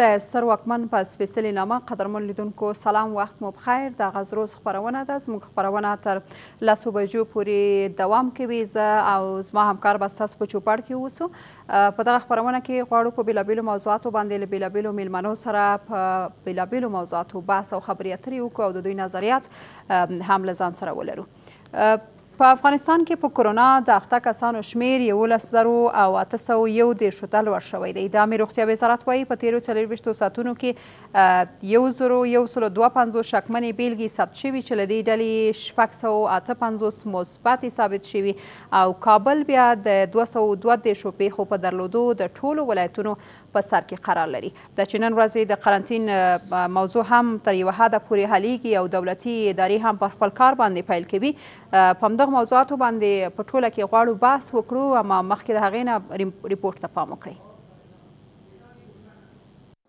د سر وکمن په سپېڅلي نامه قدرمن لیدونکو سلام وخت مو بخیر دا غزروز خبرونه ده زموږ خبرونه تر لسو بجو پورې دوام کوي زه او زما همکار به ستاسو په چوپړ کې اوسو په دغه خپرونه کې غواړو په بیلابیلو موضوعاتو باندې له بیلابیلو میلمنو سره په بیلابیلو موضوعاتو بحث او خبرې اترې وکړو او د دوی نظریات هم له ځان سره ولرو په افغانستان کې په کرونا د اخته کسانو شمیر 11813 ته لوړ شوی دی. د عامې روغتیا وزارت وایي، په تېرو څلېرویشتو ساعتونو کې 1051 شکمنې بېلګې ثبت شوي چې له دې ډلې یې 658 پاتې ثابت شوي او کابل بیا د دوه سوه او دوه دېرشو پېښو په درلودو د ټولو ولایتونو په سر کې قرار لري. دا چې نن ورځ د قرنطین موضوع هم تر یوه حده پورې حلېږي او دولتي ادارې هم پر خپل کار باندې پیل کوي، په همدغو موضوعاتو باندې په ټوله کې غواړو بحث وکړو، اما مخکې د هغې نه ریپورټ ته پام وکړئ.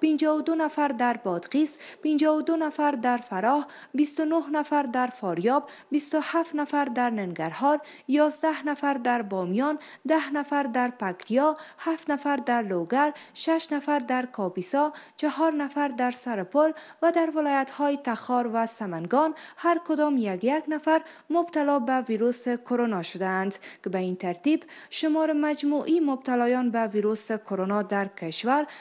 52 نفر در بادغیس 52 نفر در فراه 29 نفر در فاریاب 27 نفر در ننگرهار 11 نفر در بامیان 10 نفر در پکتیا 7 هفت نفر در لوگر، شش نفر در کاپیسا، چهار نفر در سرپل و در ولایت های تخار و سمنگان هر کدام یک یک نفر مبتلا به ویروس کرونا شدند که به این ترتیب شمار مجموعی مبتلایان به ویروس کرونا در کشور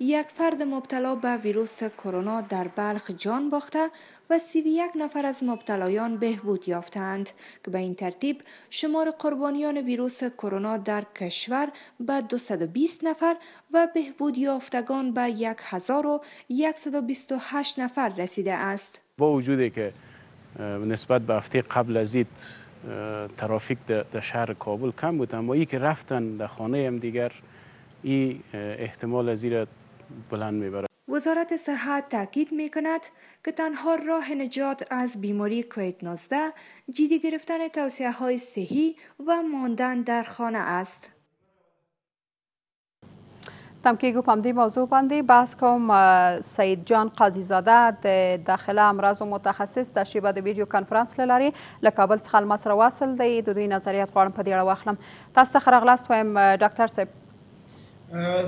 یک فرد مبتلا به ویروس کرونا در بلخ جان باخته و یک نفر از مبتلایان بهبود یافتند که به این ترتیب شمار قربانیان ویروس کرونا در کشور به 220 نفر و بهبود یافتگان به 1128 نفر رسیده است با وجودی که نسبت به هفته قبل از ترافیک در شهر کابل کم بود اما ای که رفتن در خانه هم دیگر این احتمال زیر بلند میبرد. وزارت صحت تاکید می کند که تنها راه نجات از بیماری کووید 19 جدی گرفتن توصیه های صحی و ماندن در خانه است. تم کېږو په همدې موضوع باندې بحث کوم سید جان قاضي زاده د داخله امراضو متخصص دا شیبه د ویډیو کانفرنس له لارې له کابل څخه له ما سره واصل دی د دوی نظریات غواړم په دې اړه واخلم تاسو ته ښه راغلاست وایم ډاکټر صاحب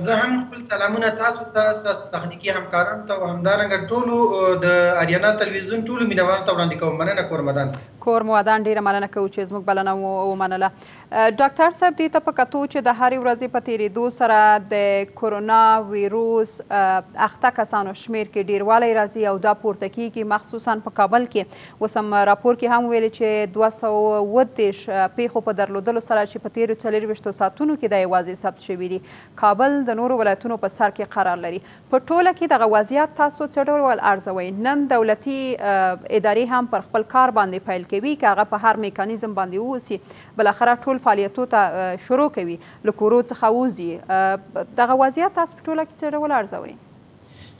زه هم خپل سلامونه تاسو ته تاسو تخنیکی همکارانو ته او همدارنګه ټولو د اریانا تلویزیون ټولو مینوانو ته وړاندې کوم مننه کور مدان کور مو ودان ډیره مننه کوو چې زموږ بلنه ومنله ډاکتر صاحب دې ته په کتو چې د هرې ورځې په تېرېدو سره د کورونا ویروس اخته کسانو شمېر کې ډېروالی راځي او دا پورته کېږي مخصوصا په کابل کې اوس هم راپور کې هم ویلي چې دوه سوه اووه دېرش پېښو په درلودلو سره چې په تېرو څلېرویشتو ساعتونو کې دا یوازې ثبت شوي دي کابل د نورو ولایتونو په سر کې قرار لري په ټوله کې دغه وضعیت تاسو څه ډول ارزوئ؟ نن دولتي ادارې هم پر خپل کار باندې پیل کوي، که هغه په هر میکانیزم باندې ووسي، بالاخره ټول فعالیتو ته شروع کوي، له کورو څخه وځي، دغه وضعیت تاسو په ټوله کې څه ډول ارزوئ؟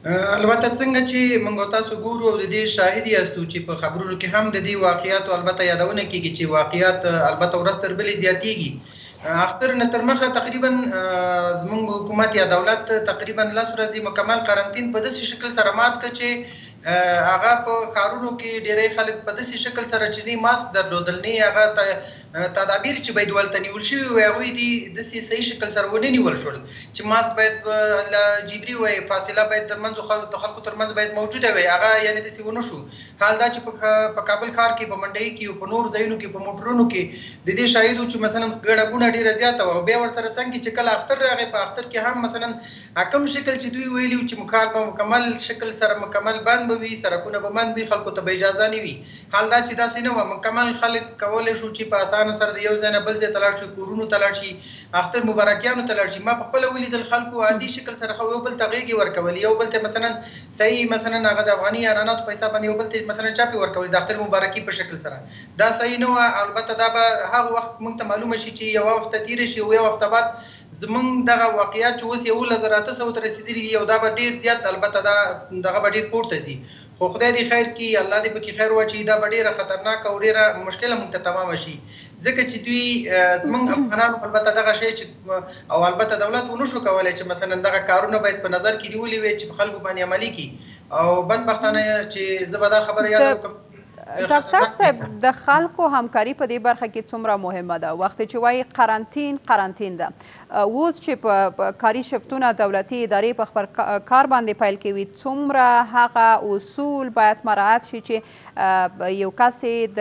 البته څنګه چې موږ او تاسو ګورو او د دې شاهد یاستو چې په خبرونو کې هم د دې واقعاتو البته یادونه کېږي چې واقعات البته ورځ تر بلې زیاتېږي اختر نه تر مخه تقریبا زمونږ حکومت یا دولت تقریبا لس ورځې مکمل قرنطین په داسې شکل سره مات کړ چې هغه په ښارونو کې ډیری خلک په داسې شکل سره چې نه ماسک درلودل نه هغه تدابیر چې باید ولته نیول شوي وي هغوی دي داسې صحیح شکل سره ونه نیول شول چې ماسک باید له جبري وي فاصله باید ترمنځ خلکو ترمنځ باید موجوده وي هغه یعنې داسې ونه شو حال دا چې په کابل ښار کې په منډۍ کې او په نور ځایونو کې په موټرونو کې د دې شاهد وو چې مثلا ګڼه ګوڼه ډېره زیاته وه او بیا ورسره څنګ کې چې کله اختر راغی په اختر کې هم مثلا حکم شکل چې دوی ویلي وو چې مکار به مکمل شکل سره مکمل بند به وي سرکونه به بند وي خلکو ته به اجازه نه وي حال دا چې داسې نه وه مکمل خلک کولی شو چې په اسانه سره د یو ځای نه بل ځای ته لاړ شي کورونو ته لاړ شي اختر مبارکیانو ته لاړ شي ما په خپله ولیدل خلکو عادي شکل سره خو یو بل ته غیږې ورکولې یو بل ته مثلا صحیح مثلا هغه د افغاني اعلاناتو په حساب باندې یو بل ته مثلا چاپې ورکولې د اختر مبارکي په شکل سره دا صحیح نه وه البته دا به هغه وخت موږ ته معلومه شي چې یو هفته تیره شي او یو هفته بعد زموږ دغه واقعیات چې اوس یوولس زره اته سوه ته رسیدلي دي او دا به ډیر زیات البته دا دغه به ډیر پورته ځي خو خدای دې خیر کړي، الله دې پکې خیر واچوي، دا به ډېره خطرناکه او ډېره مشکله موږ ته تمامه شي، ځکه چې دوی زموږ افغانانو البته دغه شی چې او البته دولت ونه شو کولای چې مثلاً دغه کارونه باید په نظر کې نیولي وی چې په خلکو باندې عملي کړي او بدبختانه چې زه به دا خبره یاده وکړم چې ډاکتر صاحب د خلکو همکاري په دې برخه کې څومره مهمه ده؟ وخت چې وایي قرنطین، قرنطین ده. اوس چې په کاري شفتونه دولتي ادارې په خپل کار باندې پیل کوي څومره هغه اصول باید مراعات شي چې یو کس د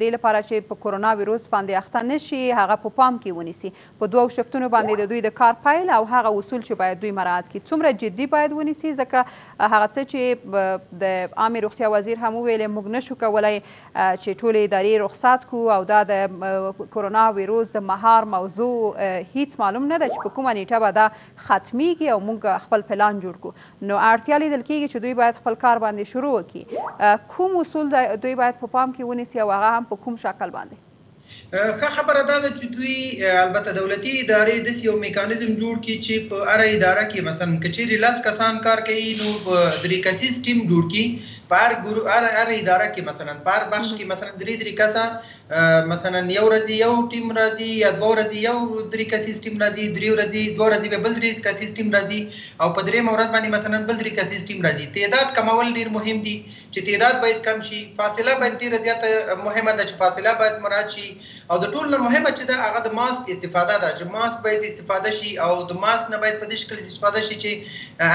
دې لپاره چې په کرونا ویروس باندې اخته نشي هغه په پام کې ونیسي په دوو شفتونو باندې د دوی د کار پیل او هغه اصول چې باید دوی مراعات کړي څومره جدي باید ونیسي ځکه هغه څه چې د عامې روغتیا وزیر هم وویل موږ نشو کولای چې ټولې ادارې رخصت کو او دا د کرونا ویروس د مهار موضوع هیڅ معلوم نه ده چې په کومه نیټه به دا ختمیږي او موږ خپل پلان جوړ کو نو اړتیا لیدل کیږي چې دوی باید خپل کار باندې شروع وکړي کوم اصول دوی باید په پام کې ونیسي او هغه هم په کوم شکل باندې ښه خبره دا ده چې دوی البته دولتي ادارې داسې یو میکانیزم جوړ کړي چې په هره اداره کې مثلا که چیرې لس کسان کار کوي نو په درې کسیز ټیم جوړ کړي په هر ګرو هر هر اداره کې مثلا په هر بخش کې مثلا درې درې کسه مثلا یو ورځ یو ټیم راځي یا دوه ورځې یو درې کسیز ټیم راځي درې ورځې دوه ورځې به بل درې کسیز ټیم راځي او په درېیمه ورځ باندې مثلا بل درې کسیز ټیم راځي تعداد کمول ډیر مهم دي چې تعداد باید کم شي، فاصله باید ډېره زیاته مهمه ده چې فاصله باید مراعت شي او د ټولو نه مهمه چې ده هغه د ماسک استفاده ده چې ماسک باید استفاده شي او د ماسک نه باید په دې شکل استفاده شي چې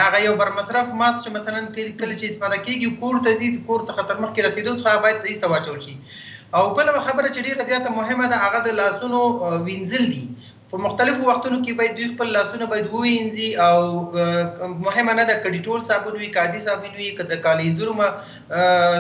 هغه یو برمصرف ماسک چې مثلا کله چې استفاده کېږي کور ته ځي کور څخه تر مخکې رسېدو څخه باید ایسته واچول شي او بله خبره چې ډېره زیاته مهمه ده هغه د لاسونو وینځل دي. په مختلفو وختونو کې باید دوی خپل لاسونه باید ووینځي او مهمه نه ده که ډیټول صابون وي که عادي صابون وي که د کالي انځورو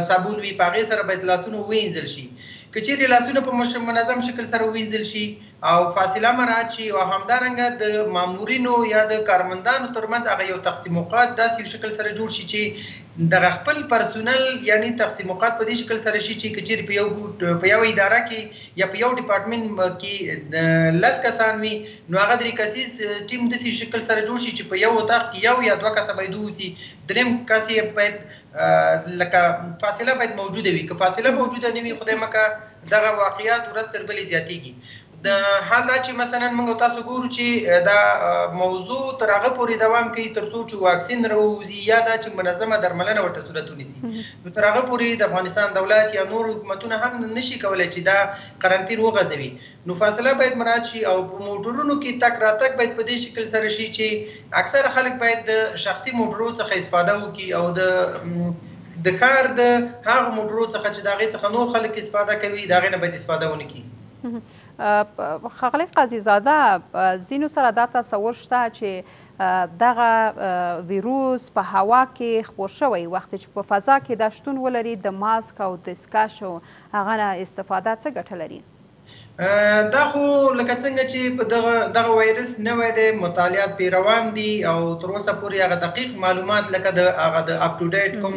صابون وي په هغې سره باید لاسونه ووینځل شي که چیرې لاسونه په منظم شکل سره ووینځل شي او فاصله مراعات شي او همدارنګه د مامورینو یا د کارمندانو ترمنځ هغه یو تقسیم اوقات داسې یو شکل سره جوړ شي چې دغه خپل پرسونل یعنی تقسیم اوقات په دې شکل سره شي چې که چیرې په یو په یو اداره کې یا په یو ډیپارټمنټ کې د لس کسان وي نو هغه درې کسیز ټیم داسې شکل سره جوړ شي چې په یو اتاق کې یو یا دوه کسه باید اوسي دریم کس یې باید لکه فاصله باید موجوده وي که فاصله موجوده نه وي خدای مکه دغه واقعیات ورځ تر بلې زیاتېږي د حال دا چې مثلا موږ تاسو ګورو چې دا موضوع تر هغه پورې دوام کوي ترڅو چې واکسین راووځي یا دا چې منظمه درملنه ورته صورت ونیسي نو تر هغه پورې د افغانستان دولت یا نور حکومتونه هم نه شي کولای چې دا قرنطین وغځوي، نو فاصله باید مراعت شي او په موټرونو کې تک راتک باید په دې شکل سره شي چې اکثره خلک باید د شخصي موټرو څخه استفاده وکړي او د د ښار د هغو موټرو څخه چې د هغې څخه نور خلک استفاده کوي د هغې نه باید استفاده ونه کړي. ښاغلی قاضي زاده، ځینو سره دا تصور شته چې دغه ویروس په هوا کې خپور شوی وخت چې په فضا کې دا شتون ولري د ماسک او دسکش او هغه نه استفاده څه ګټه لري؟ دا خو لکه څنګه چې په دغه دغه وایرس نوی دی مطالعات پرې روان دي او تر اوسه پورې هغه دقیق معلومات لکه د هغه د اپ ټو ډیټ کوم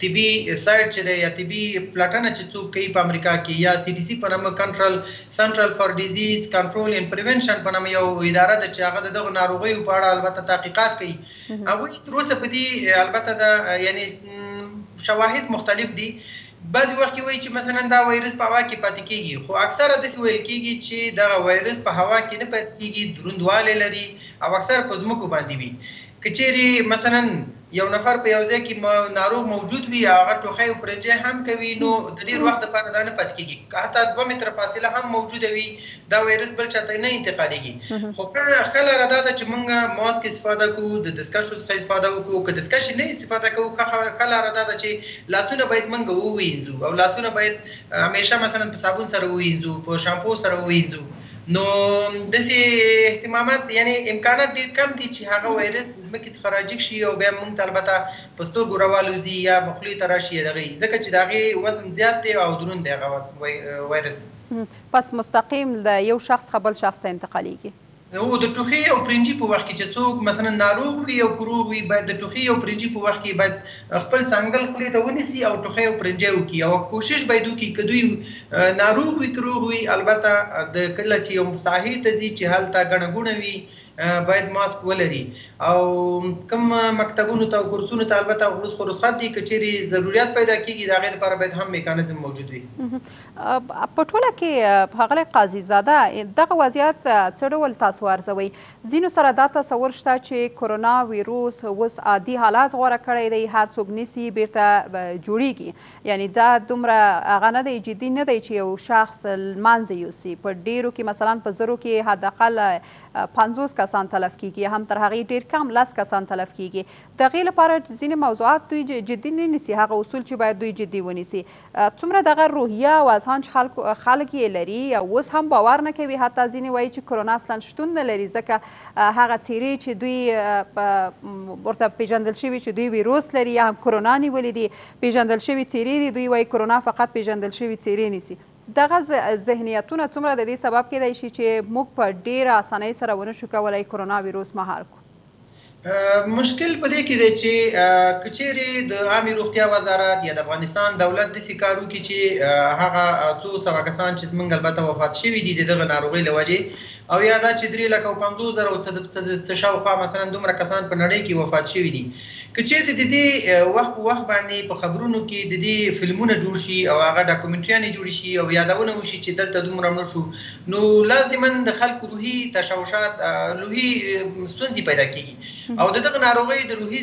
طبي سایټ چې دی یا طبي پلټنه چې څوک کوي په امریکا کې یا سی ډي سي په نامه کنټرل سنټرل فار ډیزیز کنټرول ان پریونشن په نامه یو اداره ده چې هغه د دغه ناروغیو په اړه البته تحقیقات کوي هغوی تر اوسه په دې البته دا یعنی شواهد مختلف دي بعضی وخت وایي چې مثلا دا وایرس په هوا کې پاتې کیږي خو اکثره داسې ویل کیږي چې دغه وایرس په هوا کې نه پاتې کیږي دروندوالی لري او اکثره په ځمکو باندې وي که چیرې مثلا یو نفر په یو ځای کې ناروغ موجود وي او هغه ټوخی او پرنجی هم کوي نو د ډیر وخت لپاره دا نه پاتې کیږي که حتی دوه متره فاصله هم موجوده وي دا وایرس بل چاته نه انتقالیږي خو ښه لاره دا ده چې مونږ ماسک استفاده کړو د دستکشو څخه استفاده وکړو که دستکشې نه استفاده کوو ښه لاره دا ده چې لاسونه باید مونږ ووینځو او لاسونه باید همیشه مثلا په صابون سره ووینځو په شامپو سره ووینځو. نو داسې اهتمامات یعنې امکانات ډېر کم دي چې هغه وایرس د ځمکې څخه راجګ شي او بیا موږ ته البته په سترګو راوالوزي یا خولې ته راشي یا دغه یي ځکه چې د هغې وزن زیات دی او دروند دی هغه وایرس. پس مستقیم له یو شخص څخه بل شخص ته انتقالیږي؟ هو د ټوخي او پرنجي په وخت کې چې څوک مثلا ناروغ وي او که روغ وي باید د ټوخي او پرنجي په وخت کې باید خپل څنګل خولې ته ونیسي او ټوخی او پرنجی وکړي او کوشش باید وکړي که دوی ناروغ وي که روغ وي البته د کله چې یو ساحې ته ځي چې هلته ګڼه ګوڼه وي باید ماسک ولري او کوم مکتبونو ته او کورسونو ته البته اوس خو رخصت دي که چیرې ضروریات پیدا کیږي د هغې لپاره باید هم میکانیزم موجود وي په ټوله کې ښاغلی قاضي زاده دغه وضعیت څه ډول تاسو ارزوئ ځینو سره دا تصور شته چې کرونا ویروس اوس عادي حالت غوره کړی دی، هر څوک نیسي بیرته جوړیږي، یعنی دا دومره هغه نه دی جدي نه دی چې یو شخص لمنځه یوسي، په ډیرو کې مثلا په زرو کې حداقل پنځوس کسان تلف کیږي، هم تر هغې ډیر کم لس کسان تلف کیږي، دغې لپاره ځینې موضوعات دوی جدي نه نیسي، هغه اصول چې باید دوی جدي ونیسي. څومره دغه روحیه او اذهان چې خلک خلک یې لري اوس هم باور نه کوي حتی ځینې وایي چې کرونا اصلا شتون نه لري ځکه هغه څیرې چې دوی ورته پیژندل شوي چې دوی ویروس لري یا هم کرونا نیولې دي پیژندل شوي څیرې دي دوی وایي کرونا فقط پیژندل شوي څیرې نیسي دغه ذهنیتونه څومره د دې سبب کېدای شي چې موږ په ډېره اسانۍ سره ونه شو کولای کرونا ویروس مهار کړو؟ مشکل په دې کې دی چې کچېرې د عامې روغتیا وزارت یا د افغانستان دولت داسې کار وکړي چې هغه څو سوه کسان چې زمونږ البته وفات شوي دي د دغه ناروغۍ له وجې او یا دا چې درې لکه او پنځوس زره او څه شاوخوا مثلا دومره کسان په نړۍ کې وفات شوي دي که چېرې د دې وخت په وخت باندې په خبرونو کې د دې فلمونه جوړ شي او هغه ډاکومنټریانې جوړې شي او یادونه وشي چې دلته دومره مړه شو نو لازما د خلکو روحي تشوشات روحي ستونزې پیدا کیږي او د دغه ناروغۍ د روحي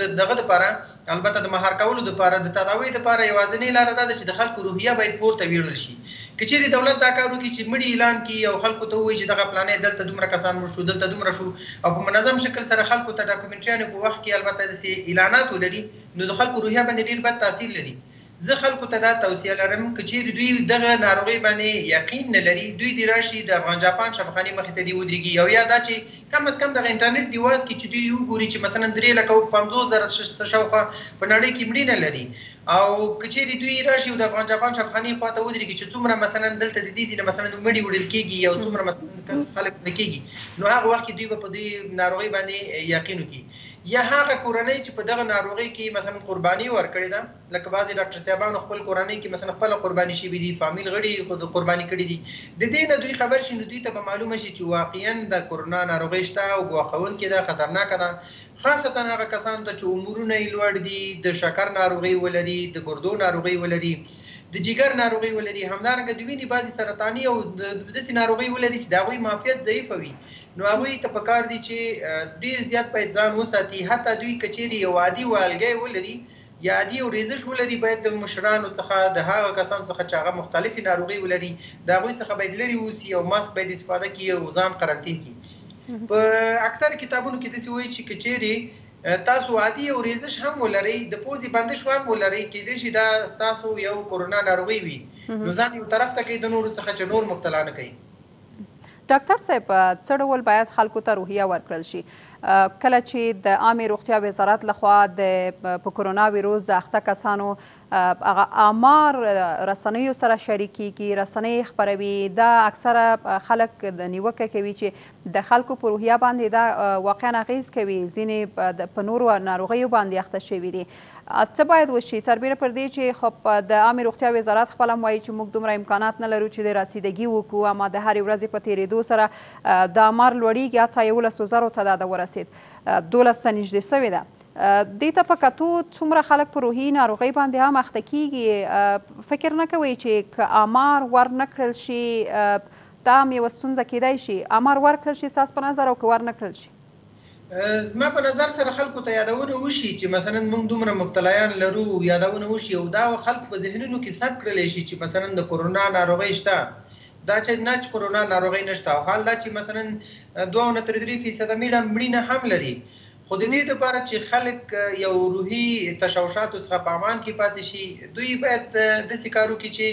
د دغه لپاره البته د مهار کولو لپاره د تداوی لپاره یوازینۍ لار دا ده چې د خلکو روحیه باید پورته ویړل شي کچېرې دولت دا کار وکړي چې مړي اعلان کړي او خلکو ته ووایي چې دغه پلانې دلته دومره کسان مړ شو دلته دومره شو او په منظم شکل سره خلکو ته ډاکومنټریانې په وخت کې البته د اعلانات ولري نو د خلکو روحیه باندې ډیر بد تاثیر لري زه خلکو ته دا توصیه لرم که چیرې دوی دغه ناروغۍ باندې یقین نه لري دوی دې راشي د افغان جاپان شفاخانې مخې ته دې ودریږي او یا دا چې کم از کم دغه انټرنیټ دیواس کې چې دوی وګوري چې مثلا درې لکه او پنځوس زره شاوخوا په نړۍ کې مړینه لري او که چیرې دوی راشي او د افغان جاپان شفاخانې خوا ته ودریږي چې څومره مثلا دلته د دې ځینې مثلا مړي وړل کیږي او څومره مثلا خلک مړه کیږي نو هغه وخت کې دوی به په دې ناروغۍ باندې یقین وکړي یا هغه کورنۍ چې په دغه ناروغۍ کې مثلا قرباني ورکړې ده لکه بعضی ډاکټر صاحبانو خپل کورنۍ کی مثلا خپله قربانی شوی دی فامیل غړی یی خود قربانی کړی دی ددی نه دوی خبر شی نو دوی ته به معلومه شی چی واقعا د کرونا ناروغی شته او ګواښونکی ده خطرناکه ده خاصتا هغه کسانو ته چی عمرونه یی لوړ دی د شکر ناروغی ولری د ګردو ناروغی ولری د جیګر ناروغی ولری همدارنګه د وینی بعضی سرطانی او دسی ناروغی ولری چی د هغوی معافیت ضعیف وی نو هغوی ته پکار دی چی ډیر زیات باید ځان وساتی حتی دوی که چیری یو عادی والګی ولری یادی اوریزش ولری باید د مشرانو څخه د هغه کسانو څخه چه هغه مختلفی ناروغی ولری د هغوی څخه باید لری اوسی او ماسک باید استفاده کی او ځان قرنطین کی په اکثر کتابونو کی دسی وایی چه که چیری تاسو عادی اوریزش هم ولری د پوزی بندش هم ولری کیدای شی دا ستاسو یو کورونا ناروغی وی نو ځان یو طرف ته کړئ د نورو څخه چه نور مبتلا نه کړئ. ډاکتر صاحب څه ډول باید خلکو ته روحیه ورکړل شي کله چې د عامې روغتیا وزارت لخوا د په کرونا ویروس د اخته کسانو هغه آمار رسنیو سره شریکیږي رسنۍ خبروي دا اکثره خلک د نیوکه کوي چې د خلکو په روحیه باندې دا واقعا اغیز کوي ځینې په نورو ناروغیو باندې اخته شوي دي څه باید وشي؟ سربېره پر دې چې خب د عامې روغتیا وزارت خپله هم وایي چې موږ دومره امکانات نه لرو چې د رسیدګي وکړو، اما د هرې ورځې په تېرېدو سره دا آمار لوړېږي، حتی یولسو زرو ته دا د ورسېد دولس ته نږدې شوې ده. دې ته په کتو څومره خلک پر روحي ناروغۍ باندې هم اخته کېږي، فکر نه کوئ چې که آمار ور نه کړل شي دا هم یوه ستونزه کېدای شي؟ آمار ورکړل شي ستاسو په نظر او که ور نه کړل شي؟ زما په نظر سره خلکو ته یادونه وشي چې مثلا موږ دومره مبتلایان لرو یادونه وشي او دا خلکو په ذهنونو کې ثبت کړل شي چې مثلا د کرونا ناروغۍ شته دا چې نه چې کرونا ناروغۍ نشته او حال دا چې مثلا دوه نه تر درې فیصده میړه مړینه هم لري خو د دې لپاره چې خلک یو روحي تشوشاتو څخه په امان کې پاتې شي دوی باید داسې کار وکړي چې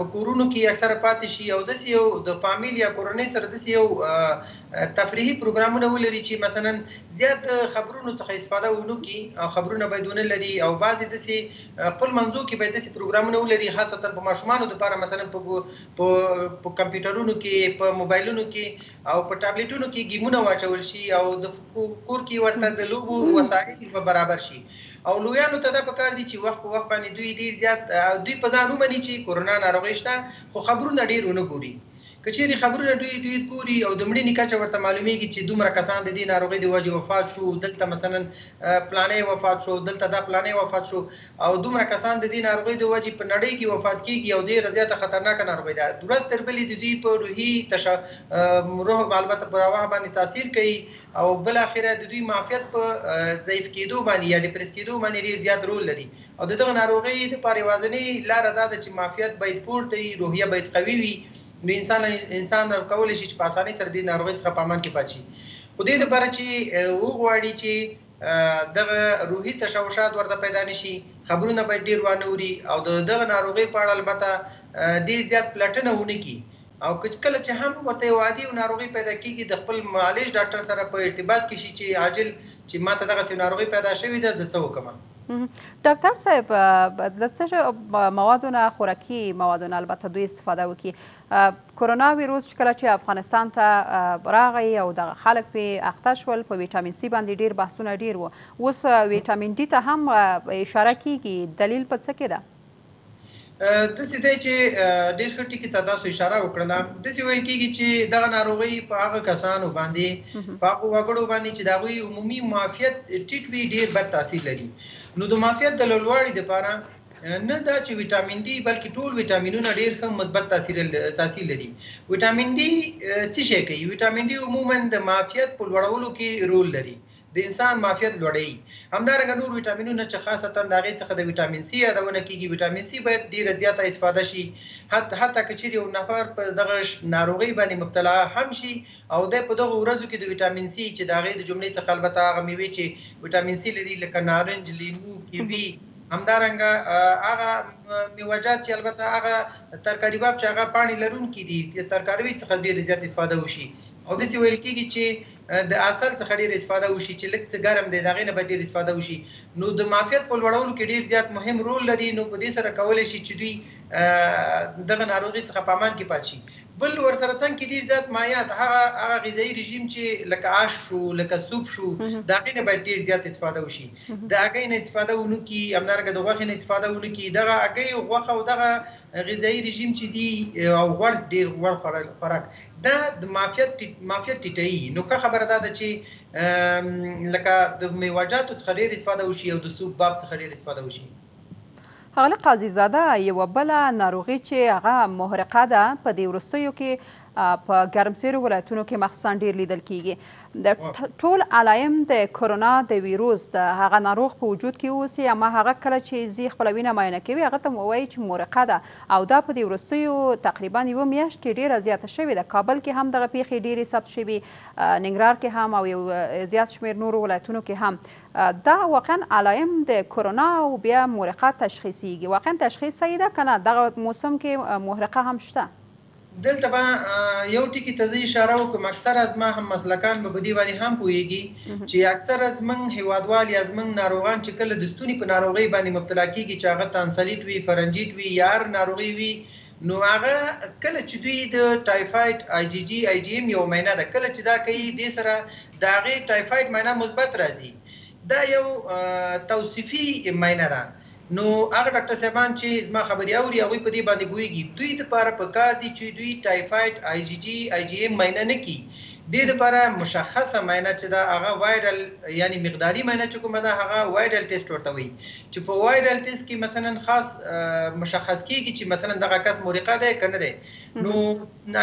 په کورونو کې اکثره پاتې شي او داسې یو د فامیل یا کورنۍ سره داسې یو تفریحي پروګرامونه ولري چې مثلاً زیات خبرونو څخه استفاده ونه کړي او خبرونه باید ونه لري او بعضې داسې خپل لمانځو کې باید داسې پروګرامونه ولري خاصتاً په ماشومانو لپاره مثلاً په په کمپیوټرونو کې په موبایلونو کې او په ټابلیټونو کې ګیمونه واچول شي او د کور کې ورته د لوبو وسایل برابر شي او لویانو ته دا پکار دي چې وخت په وخت باندې دوی ډیر زیات دوی په ځان ومني چې کورونا ناروغي شته خو خبرونه ډیر ونه ګوري. که چېرې خبرونه دوی ډېر ګوري او د مړینې کچه ورته معلومېږي چې دومره کسان د دې ناروغۍ د وجې وفات شو، دلته مثلا پلانی وفات شو او دلته دا پلانی وفات شو او دومره کسان د دې ناروغۍ د وجې په نړۍ کې وفات کېږي او ډېره زیاته خطرناکه ناروغۍ ده، ورځ تر بلې د دوی په روحي تشه، روح البته په ارواح باندې تاثیر کوي او بالاخره د دوی معافیت په ضعیف کېدو باندې یا ډېپرېس کېدو باندې ډېر زیات رول لري. او د دغه ناروغي د پاره یوازنی لاره دا ده چې معافیت باید پورته وي، روحیه باید قوي وي، نو انسان انسان کولای شي چې په اسانۍ سره د دې ناروغۍ څخه په امان کې پاتې شي. خو دې د پاره چې وغواړي چې دغه روحي تشوشات ورته پیدا نه شي، خبرونه باید ډېر وانه اوري او د دغه ناروغۍ په اړه البته ډېر زیات پلټنه ونه کړي، او که کله چې هم ورته یو عادي یو ناروغي پیدا کیږي د خپل معالج ډاکټر سره په ارتباط کې شي چې عاجل چې ماته دغسې ناروغي پیدا شوې ده زه څه وکړم ډاکټر صاحب د څه موادونه خوراکي موادونه البته دوی استفاده وکړي کرونا ویروس چې کله چې افغانستان ته راغی او دغه خلک په اخته شول په ویټامین سی باندې ډیر بحثونه ډیر وو اوس ویټامین ډي ته هم اشاره کیږي دلیل په څه کې ده داسې دی چې ډېر ښه ټکي ته تاسو اشاره وکړله. داسې ویل کېږي چې دغه ناروغۍ په هغه کسانو باندې، په هغو وګړو باندې چې د هغوی عمومي معافیت ټیټ وي، ډېر بد تاثیر لري. نو د معافیت د لوړوالي لپاره نه دا چې ویټامین ډي، بلکې ټول ویټامینونه ډېر ښه مثبت تاثیر لري. ویټامین ډي څه شی کوي؟ ویټامین ډي عموماً د معافیت په لوړولو کې رول لري. د انسان معافیت لوړوي همدارنګه نور ویټامینونه چې خاصه تند هغې څخه د ویټامین سي یادونه کیږي ویټامین سي باید ډیره زیاته استفاده شي حتی که چیرې یو نفر په دغه ناروغي باندې مبتلا هم شي او د په دغه ورځو کې د ویټامین سي چې د هغې د جملې څخه البته هغه میوې چې ویټامین سي لري لکه نارنج لیمو کیوي همدارنګه هغه میوجات چې البته هغه ترکاري باب چې هغه پاڼې لرونکي دي ترکاروي څخه ډېر زیات استفاده وشي او داسې ویل کیږي چې د عسل څخه ډېره استفاده وشي چې لږ څه ګرم دی د هغې نه باید ډېره استفاده وشي نو د معافیت په لوړولو کې ډېر زیات مهم رول لري نو په دې سره کولی شي چې دوی دغه ناروغي څخه په امان کې پاتې شي بل ورسره څنګ کې ډېر زیات مایعات هغه هغه غذایي رژیم چې لکه آش شو لکه سوپ شو د هغې نه باید ډېر زیات استفاده وشي د هګۍ نه استفاده ونه کړي همدارنګه د غوښې نه استفاده ونه کړي دغه هګۍ غوښه او دغه غذایي رژیم چې دي او غوړ ډېر غوړ خوراک دا د معافیت ټیټوي نو ښه خبره دا ده چې لکه د میوه جاتو څخه ډیر استفاده وشي او د سوپ باب څخه ډیر استفاده وشي. ښاغلی قاضي زاده یوه بله ناروغي چې هغه محرقه ده په دې وروستیو کې په ګرمسیرو ولایتونو کې مخصوصا ډیر لیدل کیږي د ټول علایم د کرونا د ویروس د هغه ناروغ په وجود کې اوسي اما هغه کله چې زی خپل وینه معاینه کوي هغه ته وایي چې محرقه ده او دا په دې وروستیو تقریبا یوه میاشت کې ډېره زیاته شوې ده. کابل کې هم دغه پېښې ډېرې ثبت شوي، ننګرهار کې هم او یو زیات شمېر نورو ولایتونو کې هم دا واقعا علایم د کرونا او بیا مورقه تشخیصیږي. واقعا تشخیص صحیح ده که نه؟ دغه موسم کې محرقه هم شته؟ دلته به یو ټکي ته زه اشاره وکړم، اکثره زما هم مسلکان به په دې باندې هم پوهېږي چې اکثره زموږ هېوادوال یا زموږ ناروغان چې کله د ستوني په ناروغۍ باندې مبتلا کېږي چې هغه تانسلیټ وي، فرنجیټ وي یا هر ناروغي وي نو هغه کله چې دوی د ټایفایډ، آی جي جي، آی جي ایم یوه معاینه ده، کله چې دا کوي دې سره د هغې ټایفایډ معاینه مثبت راځي. دا یو توصیفي معاینه ده. نو هغه ډاکټر صاحبان چی زما خبری اوری هغوی په دی باندی پوهیږی دوی دپاره په کار دی چی دوی ټایفایډ آی جی جی آی جی ایم معاینه نه کی دی دپاره مشخصه معاینه چی ده هغه وایډل یعنی مقداری معاینه چی کومه ده هغه وایډل ټیسټ ورته وایی چی په وایډل ټیسټ کی مثلا خاص مشخص کیږی چی مثلا دغه کس مورقه دی که نه دی نو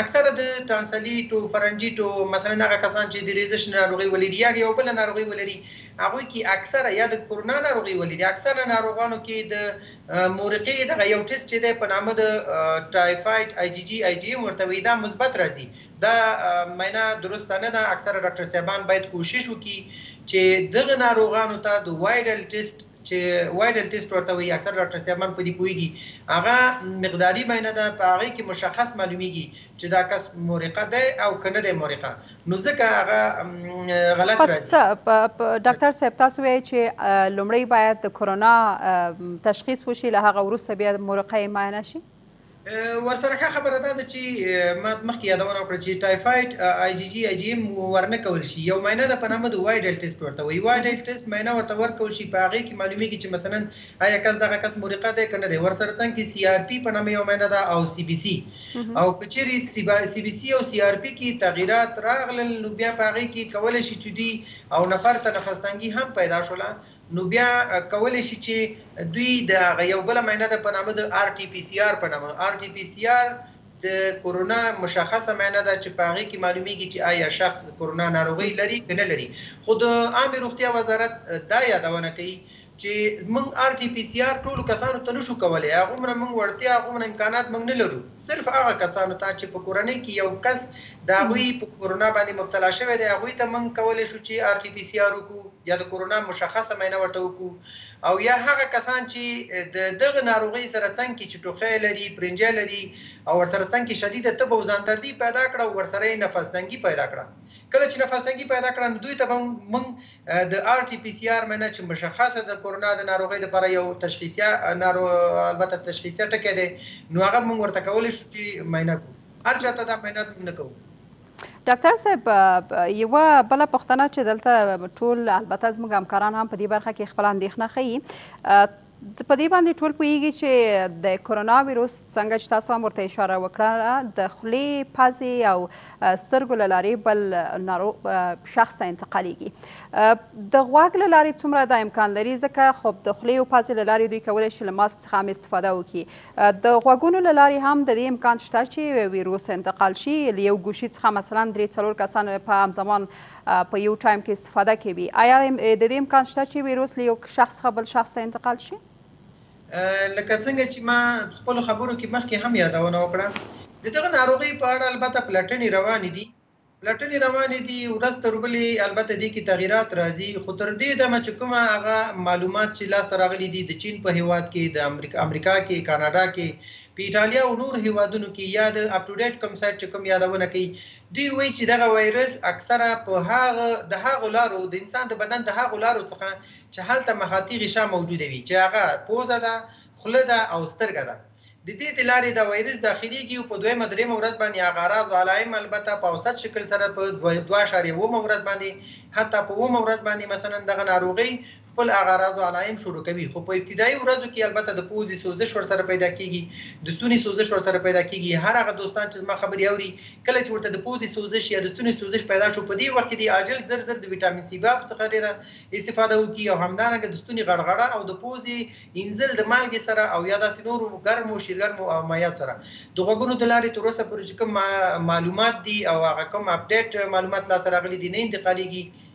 اکثره د ټانسلیټ او فرنجیټ او مثلا هغه کسان چی د ریزش ناروغی ولری یا یو بله ناروغی ولری هغوی کی اکثره یا د کورونا ناروغی ولی دی اکثره ناروغانو کی د مورقی دغه یو ټیسټ چی دی په نامه د ټایفایډ آی جی جی آی جی ایم ورته وایی دا مثبت راځی دا مینا درسته نه ده اکثره ډاکټر صاحبان باید کوشش وکی چی دغه ناروغانو ته د وایډل ټیسټ چی وایډل ټیسټ ورته وایی اکثره ډاکټر صاحبان پدی پوهیږی هغه مقداری مینا ده په هغی کی مشخص معلومیږی چی دا کس مورقه دی او که نه دی مورقه نو ځکه هغه غلط پس راځي څه په په ډاکټر صاحب تاسو وایئ چې اه، لومړی باید د کرونا اه، تشخیص وشي له هغه وروسته بیا مرقه یې معاینه شي ورسره ښه خبره دا ده چې ما مخکې یادونه وکړه چې ټایفایډ آی جي جي آی جي ایم ورنه کول شي یو معاینه ده په نامه د وایډل ټیسټ ورته وایي وایډل ټیسټ معاینه ورته ورکول شي په هغې کې معلومیږي چې مثلا آیا کس دغه کس مرقه دی که نه دی ورسره څنګ کې سي آر پي په نامه یو معاینه ده او سي بي سي او که چیرې سي بي سي او سي ار پي کې تغیرات راغلل نو بیا په هغې کې کولی شي چې دوی او نفر ته نفس تنګي هم پیدا شوله نو بیا کولی شي چې دوی د هغه یو بله معاینه ده په نامه د ار ټي پي سي ار په نامه ار ټي پي سي ار د کورونا مشخصه معاینه ده چې په هغې کې معلومیږي چې آیا شخص د کورونا ناروغي لري که نه لري خو د عامې روغتیا وزارت دا یادونه کوي چې موږ آر ټي پي سي آر ټولو کسانو ته نه شو کولی، هغومره موږ وړتیا، هغومره امکانات موږ نه لرو، صرف هغه کسانو ته چې په کورنۍ کې یو کس د هغوی په کورونا باندې مبتلا شوی دی، هغوی ته موږ کولی شو چې آر ټي پي سي آر وکړو یا د کورونا مشخصه معاینه ورته وکړو او یا هغه کسان چې د دغه ناروغۍ سره څنګ کې چې ټوخی لري، پرینجی لري او ورسره څنګ کې شدیده تبه او ځاندردي پیدا کړه او ورسره یې نفس تنګي پیدا کړه، کله چې نفس تنګي پیدا کړه نو دوی ته به موږ د آر ټي پي سي آر معنا چې مشخصه د کورونا د ناروغۍ لپاره یو تشخیصي نارو البته تشخیصي ټکی دی نو هغه موږ ورته کولی شو چې معاینه کړو هر چاته دا معاینه موږ نه کوو ډاکټر صاحب یو بل پښتنه چې دلته ټول البته زموږ همکاران هم په دې برخه کې خپل اندېښنه ښیي په دې باندې ټول پوهیږي چې د کرونا ویروس څنګه چې تاسو هم ورته اشاره وکړه د خولې پزې او سترګو له لارې بل نارو شخص ته انتقالیږي د غوږ له لارې څومره دا امکان لري ځکه خو د خولې او پزې له لارې دوی کولی شي له ماسک څخه هم استفاده وکړي د غوږونو له لارې هم د دې امکان شته چې ویروس انتقال شي له یو ګوشي څخه مثلا درې څلور کسان په همزمان په يو ټايم کې استفاده کوي ايا د دې امکان شته چې ويروس له يو شخص څخه بل شخص ته انتقال شي؟ لکه څنګه چې ما په خپلو خبرو کې مخکې هم يادونه وکړه د دغه ناروغۍ په اړه البته پلټنې روانې دي پلټنې روانې دي ورځ تر بلې البته دې کې تغيرات راځي خو تر دې دمه چې کوم هغه معلومات چې لاس ته راغلي دي د چين په هېواد کې د امريکا کې کاناډا کې په ايټاليا او نور هېوادونو کې يا د اپ ټو ډيټ کوم سايټ چې کوم يادونه کوي دوی وایي چې دغه وایرس اکثره په هغه د هغو لارو د انسان د بدن د هغو لارو څخه چې هلته مخاطي غشا موجوده وي چې هغه پوزه ده، خوله ده او سترګه ده د دې د لارې دا وایرس داخلیږي او په دویمه دریمه ورځ باندې هغه اعراض او علایم البته په اوسط شکل سره په دوه اعشاریه اوومه ورځ باندې حتی په اوومه ورځ باندې مثلا دغه ناروغۍ خپل اغاراز او علایم شروع کوي خو په ابتدایي ورځو کې البته د پوزې سوزش ورسره پیدا کیږي د ستوني سوزش ورسره پیدا کیږي هر هغه دوستان چې زما خبرې اوري کله چې ورته د پوزې سوزش یا د ستوني سوزش پیدا شو په دې وخت کې دی عاجل زر زر د ویټامین سی باب څخه ډیره استفاده وکړي او همدارنګه د ستوني غړغړه او د پوزې انزل د مالګې سره او یا داسې نورو ګرمو شیرګرمو او مایات سره د غوګونو د لارې تر اوسه پورې چې کوم معلومات دي او هغه کوم اپډیټ معلومات لا سره غلي دي نه انتقالیږي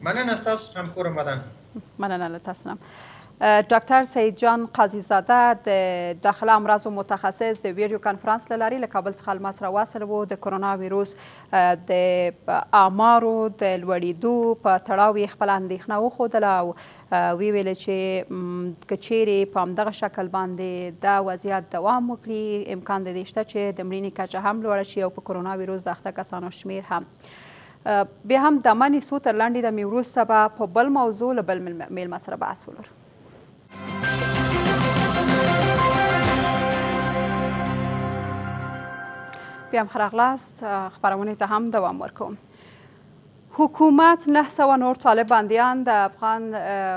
مننه ستاسو څخه هم کوره مدان. مننه له تاسو نه. ډاکټر سعید جان قاضي زاده د داخله امراضو متخصص د ویډیو کانفرنس له لارې له کابل څخه له ما سره وصل وو د کرونا ویروس د آمارو د لوړېدو په تړاو یې خپله اندېښنه وښودله او وی ویل چې کچېرې په همدغه شکل باندې دا وضعیت دوام وکړي امکان د دې شته چې د مړینې کچه هم لوړه شي او په کرونا ویروس د اخته کسانو شمیر هم بیا هم دمه نیسو تر لنډی دمی وروسته به په بل موضوع له بل میلمه سره بحث ولرو. بیا هم خراغلاست خبرونه ته هم دوام ورکوم حکومت نه سوه نور طالب بندیان د افغان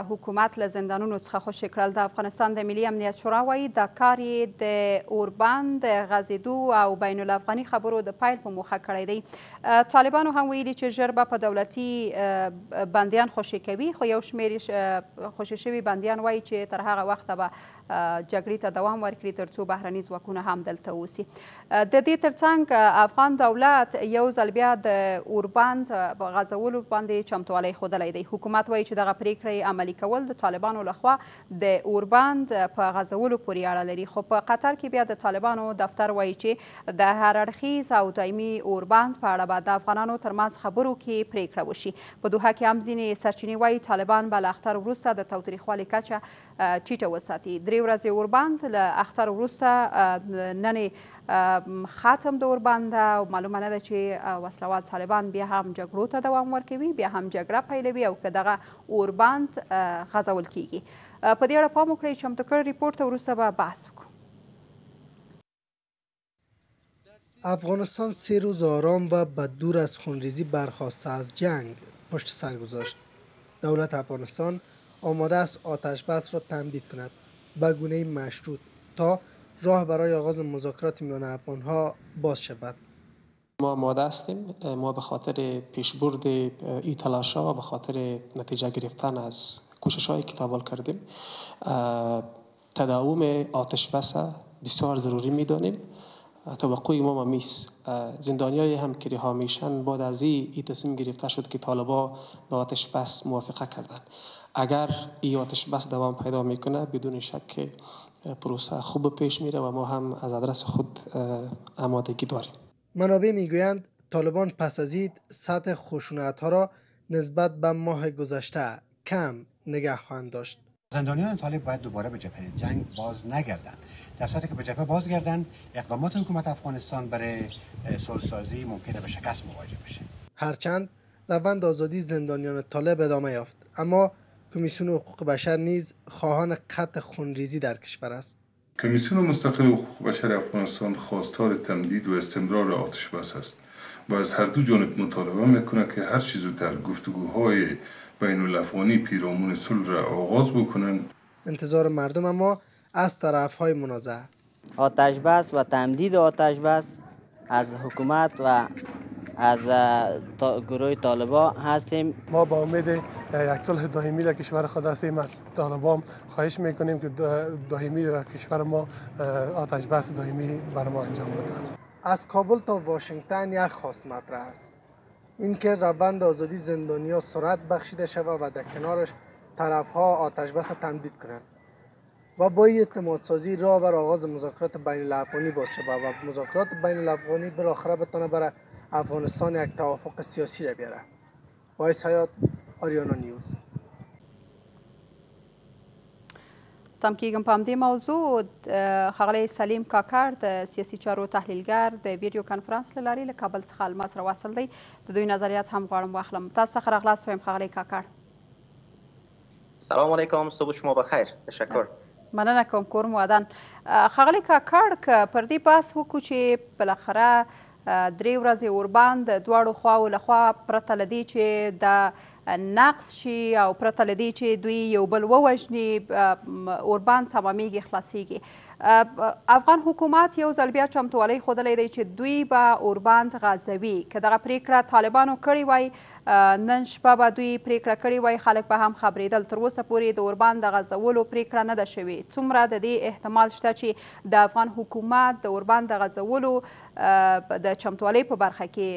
حکومت له زندانونو څخه خوشې کړل د افغانستان د ملي امنیت شورا وایي دا کار یې د اوربند غځېدو او بین الافغاني خبرو د پیل په موخه کړی دی طالبانو هم ویلي چې ژر به په دولتي بندیان خوشې کوي، خو یو شمېر خوشې شوي بندیان وایي چې تر هغه وخته به جګړې ته دوام ورکړي ترڅو بهرني ځواکونه هم دلته اوسي. د دې ترڅنګ افغان دولت یو ځل بیا د اوربند په غځولو باندې چمتوالی ښودلی دی. حکومت وایي چې دغه پرېکړه یې عملي کول د طالبانو لخوا د اوربند په غځولو پورې اړه لري، خو په قطر کې بیا د طالبانو دفتر وايي چې د هر اړخیز او دایمي اوربند په اړه به د افغانانو ترمنځ خبرو کې پرېکړه وشي. په دوحه کې هم ځینې سرچینې وايي، طالبان به له اختر وروسته د تاوتریخوالي کچه ټیټه وساتي. درې ورځې اوربند له اختر وروسته نن ختم د اوربند ده او معلومه نه ده چې وسلهوال طالبان بیا هم جګړو ته دوام ورکوي، بیا هم جګړه پیلوي او که دغه اوربند غځول کیږي په دې اړه پام وکړئ چمتو کړ ریپورت ته وروسته به بحث وکړو افغانستان سه روز آرام و به دور از خونریزی برخواسته از جنگ پشت سر گذاشت دولت افغانستان آماده است آتش بس را تمدید کند به گونه مشروط تا راه برای آغاز مذاکرات میان افغانها باز شود ما آماده هستیم ما به خاطر پیشبرد این تلاش و به خاطر نتیجه گرفتن از کوشش هایی که کردیم تداوم آتش بس بسیار ضروری میدانیم توقع ما میس زندانی های هم که میشن بعد از این ای تصمیم گرفته شد که طالبا به آتش بس موافقه کردند اگر این آتش بس دوام پیدا میکنه بدون شک پروسه خوب پیش میره و ما هم از ادرس خود امادگی داریم منابع میگویند طالبان پس از اید سطح خشونت ها را نسبت به ماه گذشته کم نگه خواهند داشت زندانیان طالب باید دوباره به جبهه جنگ باز نگردند در صورتی که به جبهه گردند اقدامات حکومت افغانستان برای سلسازی ممکنه به شکست مواجه بشه هرچند روند آزادی زندانیان طالب ادامه یافت اما کمیسیون حقوق بشر نیز خواهان قطع خونریزی در کشور است کمیسیون مستقل حقوق بشر افغانستان خواستار تمدید و استمرار آتش بس است و از هر دو جانب مطالبه میکنه که هر چیز در گفتگوهای بین الافغانی پیرامون صلح را آغاز بکنند انتظار مردم اما از طرف های منازعه آتش بس و تمدید آتش بس از حکومت و از گروه طالبا هستیم ما با امید یک صلح دائمی در کشور خود هستیم از طالبان خواهش میکنیم که دائمی در کشور ما آتش بس دائمی بر ما انجام بدن از کابل تا واشنگتن یک خواست مطرح است اینکه روند آزادی زندانیا سرعت بخشیده شود و در کنارش طرفها آتش بس تمدید کنند و بایی اعتماد سازی راه بر آغاز مذاکرات بین الافغانی باز شود و مذاکرات بین الافغانی بالاخره بتانه بر افغانستان یک توافق سیاسی را بیاره وایس حیات آریانا نیوز تم کیږم په همدې موضوع ښاغلی سلیم کاکړ د سیاسي چارو تحلیلګر د ویډیو کانفرنس له لارې له کابل څخه له ما سره وصل دی د دوی نظریات هم غواړم واخلم تاسو څخه راغلاست وایم ښاغلی کاکړ سلام علیکم صبح شما بخیر تشکر. مننه کوم کور مو ودان. ښاغلی کاکړ که پر دې بحث وکړو چې بالاخره درې ورځې اوربند د دواړو خواو لخوا پرته له دې چې دا نقض شي او پرته له دې چې دوی یو بل ووژني اوربند تمامیږي خلاصیږي افغان حکومت یو ځل بیا چمتوالی ښودلی دی چې دوی به اوربند غځوي که دغه پریکړه طالبانو کړې وای نن شپه به دوی پرېکړه کړې وای، خلک به هم خبرېدل. تر اوسه پورې د اوربند د غځولو پرېکړه نه ده شوې. څومره د دې احتمال شته چې د افغان حکومت د اوربند د غځولو د چمتوالۍ په برخه کې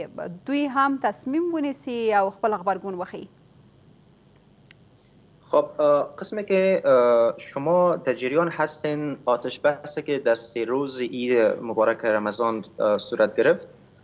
دوی هم تصمیم ونیسي او خپل غبرګون وښيي. خب قسم که شما در جریان هستین آتش بس که در سه روز ای مبارک رمضان صورت گرفت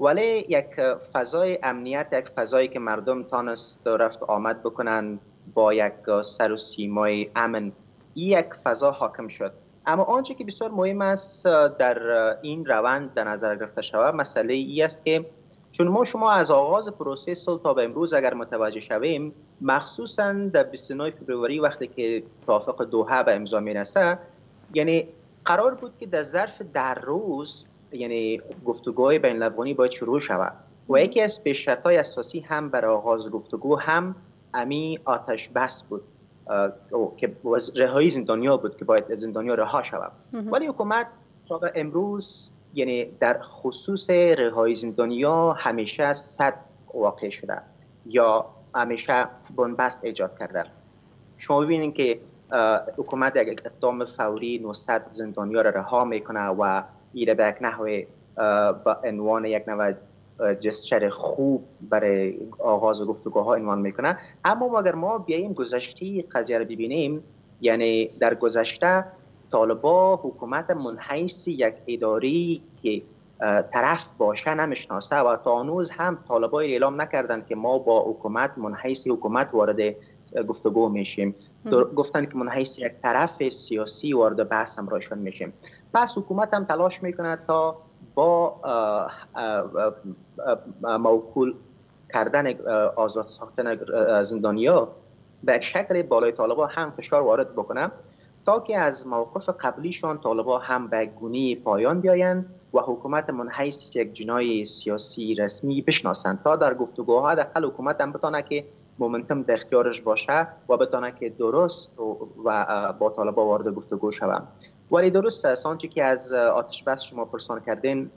ولی یک فضای امنیت یک فضایی که مردم تانست رفت آمد بکنن با یک سر و سیمای امن این یک فضا حاکم شد اما آنچه که بسیار مهم است در این روند به نظر گرفته شود مسئله ای است که چون ما شما از آغاز پروسه سال تا به امروز اگر متوجه شویم مخصوصا در 29 فوریه وقتی که توافق دوحه به امضا میرسه یعنی قرار بود که در ظرف در روز یعنی گفتگوهای بین الافغانی باید شروع شود و یکی از پیشرفت های اساسی هم برای آغاز گفتگو هم امی آتش بس بود که رهایی زندانیا بود که باید زندانیا رها شود ولی حکومت تا به امروز یعنی در خصوص رهای زندانیا همیشه صد واقع شده یا همیشه بنبست ایجاد کرده شما ببینید که حکومت یک اقدام فوری 900 زندانیا را رها میکنه و ایره به یک نحو به یک نوع جسچر خوب برای آغاز گفتگوها عنوان میکنه اما اگر ما بیاییم گذشته قضیه را ببینیم یعنی در گذشته طالبا حکومت منحیث یک اداری که طرف باشه نمیشناسه و تا هنوز هم طالبا اعلام نکردند که ما با حکومت منحیث حکومت وارد گفتگو میشیم گفتن که منحیث یک طرف سیاسی وارد بحث رایشان میشیم پس حکومت هم تلاش میکنه تا با موکول کردن آزاد ساختن زندانیا به شکل بالای طالبا هم فشار وارد بکنه تا که از موقف قبلیشان طالبا هم به گونه پایان بیایند و حکومت منحیث یک جنای سیاسی رسمی بشناسند تا در گفتگوها دخل حکومت هم بتانه که مومنتم در اختیارش باشه و بتانه که درست و با طالبا وارد گفتگو شوم ولی درست است که از آتش بس شما پرسان کردین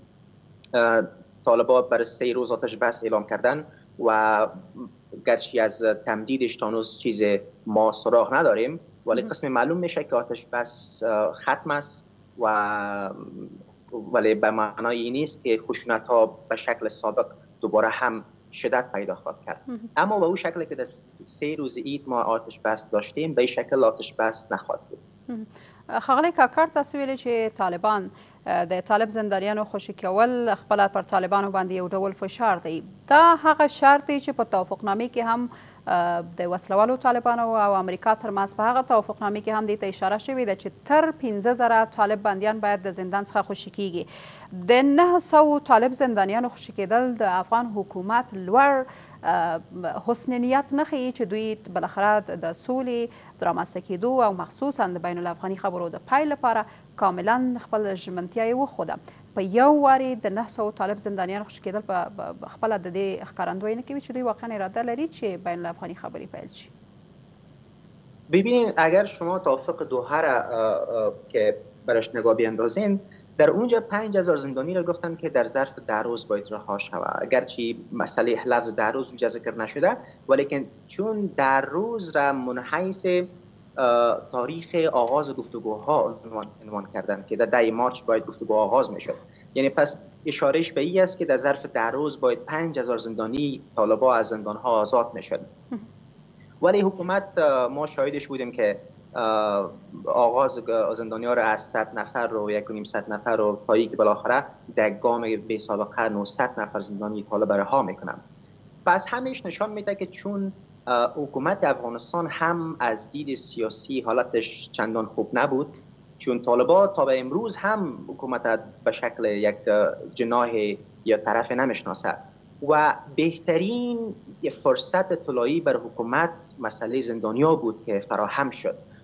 طالبا بر سه روز آتش بس اعلام کردن و گرچی از تمدیدش تانوز چیز ما سراغ نداریم ولی قسم معلوم میشه که آتش بس ختم است و ولی به معنای این نیست که خشونت ها به شکل سابق دوباره هم شدت پیدا خواهد کرد اما به اون شکلی که در سه روز اید ما آتش بس داشتیم به شکل آتش بس نخواهد بود ښاغلی کاکړ تاسو ویلي چې طالبان د طالب زندانیانو خوشي کول خپله پر طالبانو باندې یو ډول فشار دی دا هغه شرط دی چې په توافقنامې کې هم د وسلوالو طالبانو او امریکا ترمنځ په هغه توافقنامې کې هم دې ته اشاره شوې ده چې تر پنځه زره طالب بندیان باید د زندان څخه خوشي کیږي د نهه سوو طالب زندانیانو خوشي کېدل د افغان حکومت لوړ حسن نیت نه ښیي چې دوی بالاخره د سولې د رامنځته کېدو او مخصوصاً د بین الافغاني خبرو د پیل لپاره کاملاً خپل ژمنتیا یې وښوده. په یو وار یې د نهه سوه طالب زندانیانو خوشې کېدل په خپله د دې ښکارندویي نه کوي چې دوی واقعاً اراده لري چې بین الافغاني خبرې پیل شي. ببینید اگر شما توافق دوحه را که برش نگاه بیندازین در اونجا پنج هزار زندانی را گفتند که در ظرف ده روز باید رها شود. گرچی مسئله لفظ ده روز اونجا ذکر نشده ولیکن چون در روز را منحیث تاریخ آغاز گفتگوها عنوان کردن که در ده مارچ باید گفتگو آغاز میشد یعنی پس اشارهش به این است که در ظرف ده روز باید پنج هزار زندانی طالبا از زندان ها آزاد میشد ولی حکومت ما شاهدش بودیم که آغاز زندانی ها رو از 100 نفر رو یک و نیم صد نفر رو پایی که بالاخره در گام به سابقه 900 نفر زندانی طالب رها میکنم. پس همیش نشان میده که چون حکومت افغانستان هم از دید سیاسی حالتش چندان خوب نبود چون طالبا تا به امروز هم حکومت به شکل یک جناح یا طرف نمیشناسد و بهترین فرصت طلایی بر حکومت مسئله زندانیا بود که فراهم شد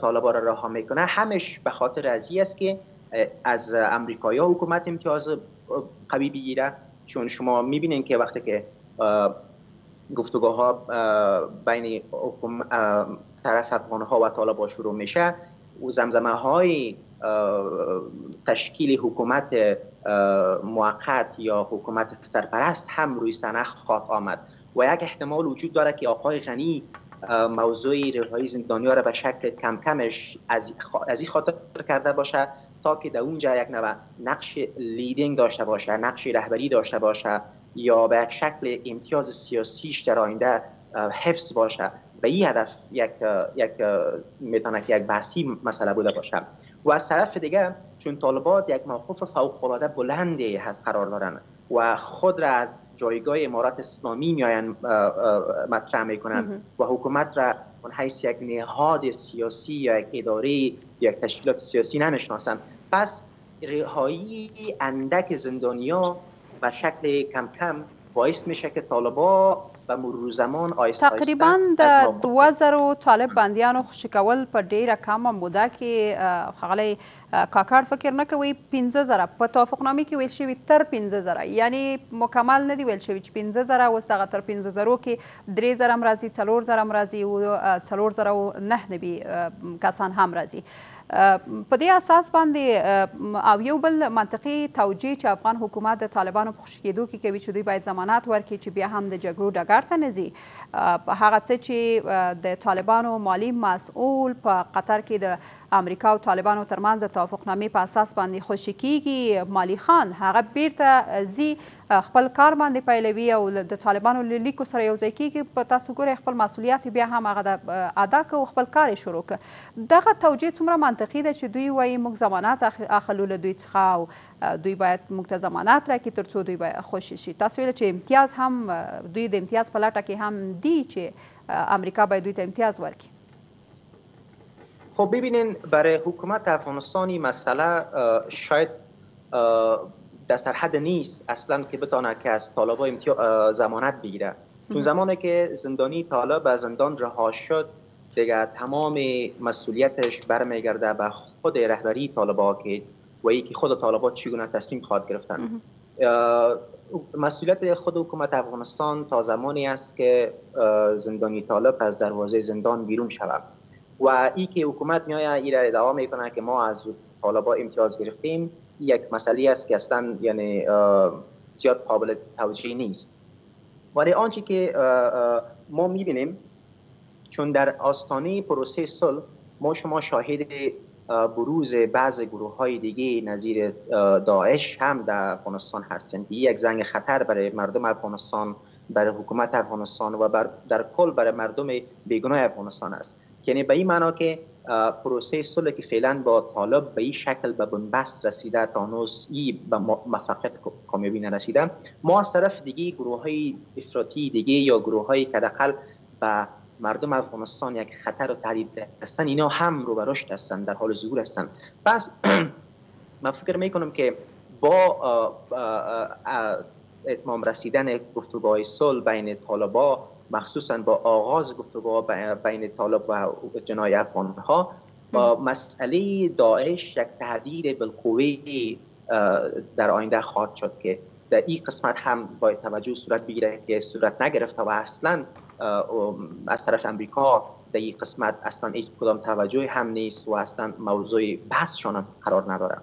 طالبا را رها میکنه همش به خاطر از است که از امریکایی ها حکومت امتیاز قوی بگیره چون شما میبینین که وقتی که گفتگاه ها بین طرف افغان ها و طالبا شروع میشه او زمزمه های تشکیل حکومت موقت یا حکومت سرپرست هم روی سنخ خواهد آمد و یک احتمال وجود داره که آقای غنی موضوع رهای زندانیا را به شکل کم کمش از, از این خاطر کرده باشه تا که در اونجا یک نوع نقش لیدینگ داشته باشه نقش رهبری داشته باشه یا به یک شکل امتیاز سیاسیش در آینده حفظ باشه به این هدف یک یک میتونه که یک بحثی مسئله بوده باشه و از طرف دیگه چون طالبات یک موقف فوق العاده بلندی هست قرار دارن و خود را از جایگاه امارت اسلامی میاین مطرح میکنند و حکومت را اون حیث یک نهاد سیاسی یا یک اداره یا یک تشکیلات سیاسی نمیشناسند پس رهایی اندک زندانیا به شکل کم کم باعث میشه که طالبا به مرور زمان آیسته تقریبا د 2000 طالب بندیانو خوشی کول په ډیره کمه موده کې ښاغلی کاکړ فکر نه کوي پنځه زره په توافقنامې کې ویل شوي تر پنځه زره یعنې مکمل نه دي ویل شوي چې پنځه زره اوس دغه تر پنځه زرو کې درې زره هم راځي څلور زره هم راځي او څلور زره او نه نوي کسان هم راځي په دې اساس باندې او یو بل منطقي توجیه چې افغان حکومت د طالبانو په خوشي کېدو کې کوي چې دوی باید ضمانت ورکړي چې بیا هم د جګړو ډګر ته نه ځي هغه څه چې د طالبانو مالي مسؤل په قطر کې د امریکا او طالبانو ترمنځ د توافقنامې په اساس باندې خوشې کیږي مالي خان هغه بیرته ځي خپل کار باندې پیلوي او د طالبانو له لیکو سره یو ځای کیږي په تاسو ګورئ خپل مسولیت بیا هم هغه د ادا کو خپل کار یې شروع ک دغه توجیه څومره منطقي ده چې دوی وایي موږ ضمانت اخلو له دوی څخه او دوی باید موږ ته ضمانت راکړي ترڅو دوی به خوشې شي تاسو ویل چې امتیاز هم دوی د امتیاز په لټه کې هم دي چې امریکا باید دوی ته امتیاز ورکړي خب ببینین برای حکومت افغانستانی مسئله شاید در سرحد نیست اصلا که بتانه که از طالبا امتیاز زمانت بگیره چون زمانی که زندانی طالب از زندان رها شد دیگه تمام مسئولیتش برمیگرده به خود رهبری طالبا که و ای که خود طالبا چگونه تصمیم خواهد گرفتن مسئولیت خود حکومت افغانستان تا زمانی است که زندانی طالب از دروازه زندان بیرون شود و ای که حکومت میاید ای را ادعا میکنه که ما از طالبا امتیاز گرفتیم یک مسئله است که اصلا یعنی زیاد قابل توجیه نیست ولی آنچه که ما میبینیم چون در آستانه پروسه صلح ما شما شاهد بروز بعض گروه های دیگه نظیر داعش هم در افغانستان هستند این یک زنگ خطر برای مردم افغانستان برای حکومت افغانستان و در کل برای مردم بیگناه افغانستان است یعنی به ای معنا که پروسه صلح که فعلا با طالب به ای شکل به بنبست رسیده تانوس ای به مفقیت کامیابی نرسیده ما از طرف دیگه گروه های افراطی دیگه یا گروه هایی که حداقل به مردم افغانستان یک خطر و تهدید هستند اینا هم رو به رشد هستند در حال ظهور هستند پس من فکر میکنم که با اتمام رسیدن گفتگاه صلح بین طالبا مخصوصا با آغاز گفتگوها بین طالب و جنای افغانها مسئله داعش یک تهدید بالقوه در آینده خواهد شد که در این قسمت هم باید توجه صورت بگیره که صورت نگرفته و اصلا از طرف امریکا در این قسمت اصلا هیچ کدام توجه هم نیست و اصلا موضوع بحثشان هم قرار ندارد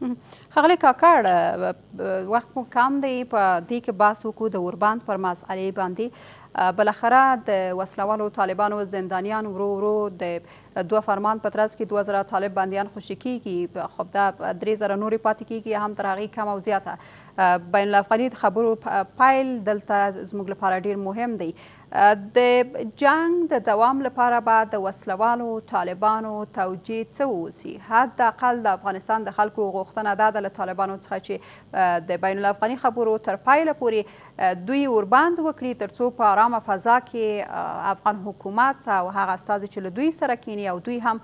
ښاغلی کاکړ وخت مو کم دی په دې کې بحث وکړو د اوربند پر مسئلې باندې بالاخره د وسلوالو طالبانو زندانیان ورو ورو د دوه فرمان په ترڅ کې دوه زره طالب بندیان خوشې کیږي خو دا درې زره نورې پاتې کیږي هم تر هغې کم او زیاته بین الافغاني خبرو پیل دلته زموږ لپاره ډیر مهم دی د جنګ د دوام لپاره به د وسله والو طالبانو توجیه څه واوسي؟ حد اقل د افغانستان د خلکو غوښتنه دا ده له طالبانو څخه چې د بین الافغاني خبرو تر پایله پورې دوی اوربند وکړي ترڅو په آرامه فضا کې افغان حکومت او هغه استازي چې له دوی سره کیني او دوی هم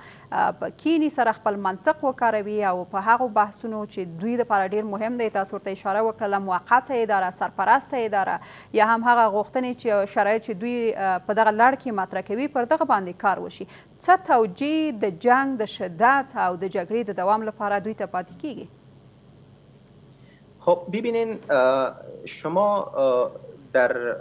کیني سره خپل منطق وکاروي او په هغو بحثونو چې دوی لپاره ډیر مهم دی تاسو ورته اشاره وکړله موقته اداره سرپرسته اداره یا هم هغه غوښتنې چې شرایط چې دوی په دغه لړ کې مطرح کوي پر دغه باندې کار وشي، څه توجیه د جنګ د شدت او د جګړې د دوام لپاره دوی ته پاتې کیږي؟ خب ببینین شما در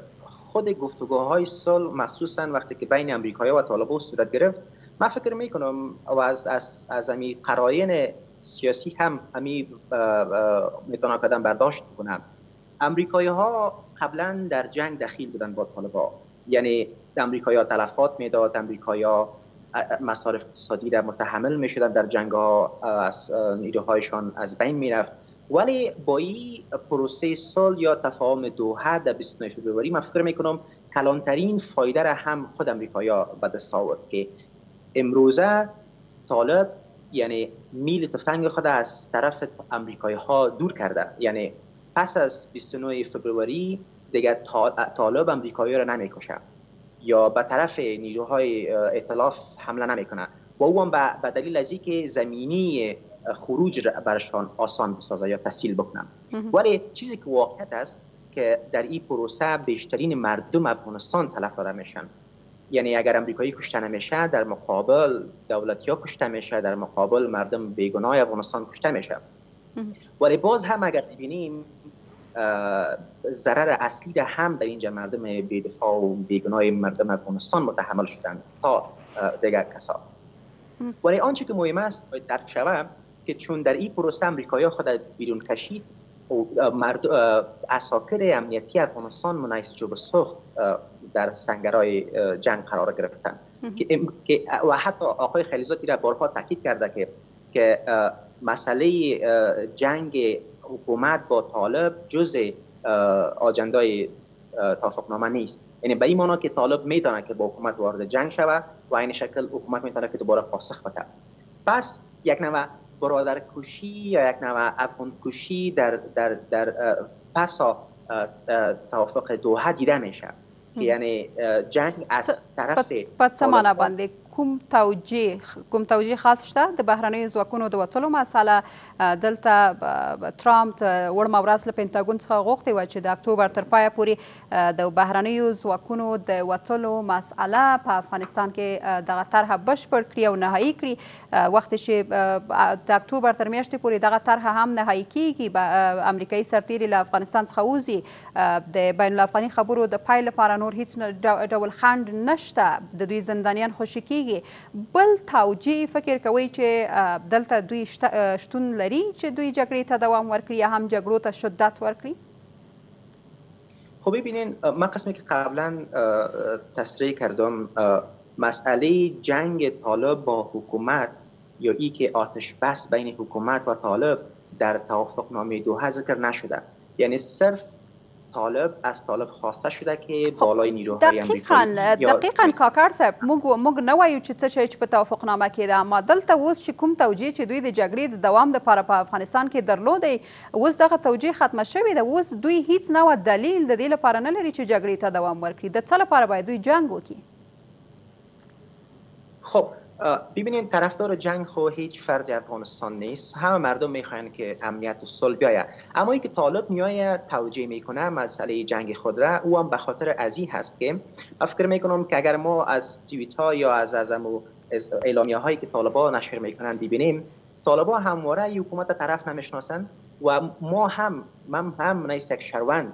خود گفتگوهای صلح مخصوصا وقتی که بین امریکایی و طالبان صورت گرفت من فکر میکنم و از از از امی قراین سیاسی هم امی میتونا کدم برداشت بکنم امریکایی ها قبلا در جنگ دخیل بودند با طالبا یعنی امریکایا تلفات میداد امریکایا مصارف اقتصادی را متحمل میشدند در جنگ ها از نیروهایشان از بین میرفت ولی با ای پروسه صلح یا تفاهم دوحه در بیست و نه فبروری من فکر میکنم کلانترین فایده را هم خود امریکایا به دست آورد که امروزه طالب یعنی میل تفنگ خود از طرف امریکایی ها دور کرده یعنی پس از 29 فوریه دیگر طالب امریکایی را نمیکشه یا به طرف نیروهای اطلاف حمله نمیکنه و او به دلیل از که زمینی خروج را برشان آسان بسازه یا تسهیل بکنم ولی چیزی که واقعیت است که در این پروسه بیشترین مردم افغانستان تلف میشن یعنی اگر امریکایی کشته نمیشه در مقابل دولتی ها کشته میشه در مقابل مردم بیگناه افغانستان کشته میشه ولی باز هم اگر ببینیم ضرر اصلی ده هم در اینجا مردم بیدفاع و بیگناه مردم افغانستان متحمل شدن تا دیگر کسا ولی آنچه که مهم است باید درک که چون در این پروسه امریکایی خود بیرون کشید مرد... اساکر امنیتی افغانستان منعیس جوب سخت در سنگرهای جنگ قرار گرفتن که و حتی آقای خلیزاتی را بارها تاکید کرده که که مسئله جنگ حکومت با طالب جز آجندای توافقنامه نیست یعنی به این مانا که طالب میتونه که با حکومت وارد جنگ شود و این شکل حکومت میتونه که دوباره پاسخ بده. پس یک نوع برادر کشی یا یک نوع افغان کشی در, در, در پسا توافق دوحه دیده میشه یعنی جنګ از طرف په څه معنا باندې کوم توجیه کوم توجیه خاص شته د بهرنیو ځواکونو د وتلو مساله دلته ترامپ وړمه ورځ له پنتاګون څخه غوښتې وه چې د اکتوبر تر پایه پورې د بهرنیو ځواکونو د وتلو مساله په افغانستان کې دغه طرحه بشپړ کړي او نهایی کړي وخت چې د اکتوبر تر میاشتې پورې دغه طرحه هم نهایی کیږي امریکایي سرتیري له افغانستان څخه وځي د بین الافغاني خبرو د پای لپاره نور هیڅ ډول خنډ نشته، د دوی زندانیان خوشي کیږي. بل تاوجیه فکر کوئ چې دلته دوی شتون لري چې دوی جګړې ته دوام ورکړي یا هم جګړو ته شدت ورکړي؟ خب ببینین من قسمی که قبلا تصریح کردم مسئله جنگ طالب با حکومت یا ای که آتش بس بین حکومت و طالب در توافق نامه دوحه ذکر نشده. یعنی صرف طالب از طالب خواسته شده که بالای نیروهای امریکایی دقیقا دقیقا کاکړ صاحب موږ موږ نه وایو چې څه شی چې په توافقنامه کې ده اما دلته اوس چې کوم توجیه چې دوی د جګړې د دوام لپاره په افغانستان کې درلود اوس دغه توجیه ختمه شوې ده اوس دوی هیڅ نوع دلیل د دې لپاره نه لري چې جګړې ته دوام ورکړي د څه لپاره باید دوی جنګ وکړي خب ببینین طرفدار جنگ خو هیچ فرد افغانستان نیست همه مردم میخواین که امنیت و صلح بیایه اما ای که طالب میایه توجیه میکنه مسئله جنگ خود را او هم بخاطر ازی هست که من فکر میکنم که اگر ما از تویت ها یا از از همو اعلامیه هایی که طالبا نشر میکنند ببینیم طالبا همواره ای حکومت را طرف نمیشناسند و ما هم من هم نیست یک شهروند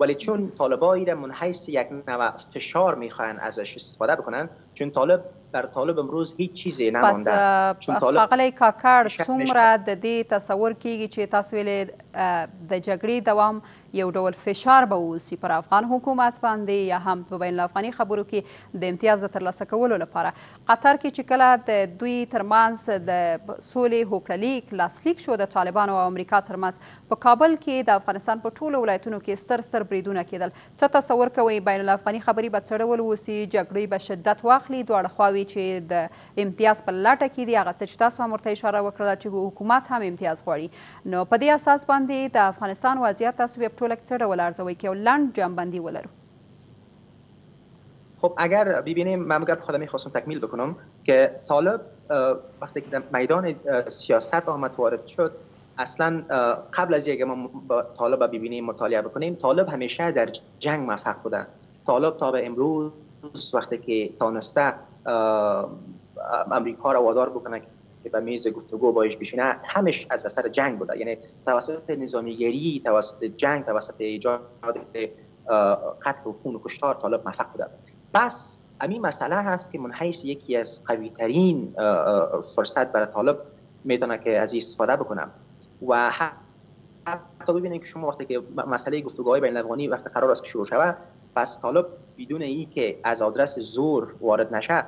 ولی چون طالبا ای را منحیث یک نوع فشار می خواهند ازش استفاده بکنند چون طالب بر طالب امروز هیچ چیزی نمانده چون طالب پس ښاغلی کاکړ څومره ددی تصور کیږی چی تاسو ویلی د جګړی دوام یو ډول فشار به واوسی پر افغان حکومت باندی یا هم په بین الافغانی خبرو کی د امتیاز د ترلاسه کولو لپاره قطر کی چی کله د دوی ترمنځ د سولی هوکړه لیک لاسلیک شو د طالبانو او امریکا ترمنځ په کابل کې د افغانستان په ټولو ولایتونو کې ستر ستر بریدونه کېدل. څه تصور کوئ بین الافغاني خبرې به څه ډول اوسي؟ جګړې به شدت واخلي؟ دواړه خواوې چې د امتیاز په لټه کې دي، هغه څه چې تاسو هم ورته اشاره وکړله چې حکومت هم امتیاز غواړي، نو په دې اساس باندې د افغانستان وضعیت تاسو بیا په ټوله کې څه ډول ارزوئ که یو لنډ جمعبندي ولرو؟ خب اگر ببینیم من اگر خودم خواستم تکمیل بکنم که طالب وقتی که در میدان سیاست آمد وارد شد اصلا قبل از یکه ما با طالب ببینیم مطالعه بکنیم طالب همیشه در جنگ موفق بوده طالب تا به امروز وقتی که تانسته امریکا را وادار بکنه که به میز گفتگو بایش بشینه همش از اثر جنگ بوده یعنی توسط نظامیگری توسط جنگ توسط ایجاد قتل و خون و کشتار طالب موفق بوده پس امی مسئله هست که منحیث یکی از قوی ترین فرصت برای طالب میتونه که از استفاده بکنم و حتی ببینید که شما وقتی که مسئله گفتگوهای بین الافغانی وقتی قرار است که شروع شود پس طالب بدون ای که از آدرس زور وارد نشه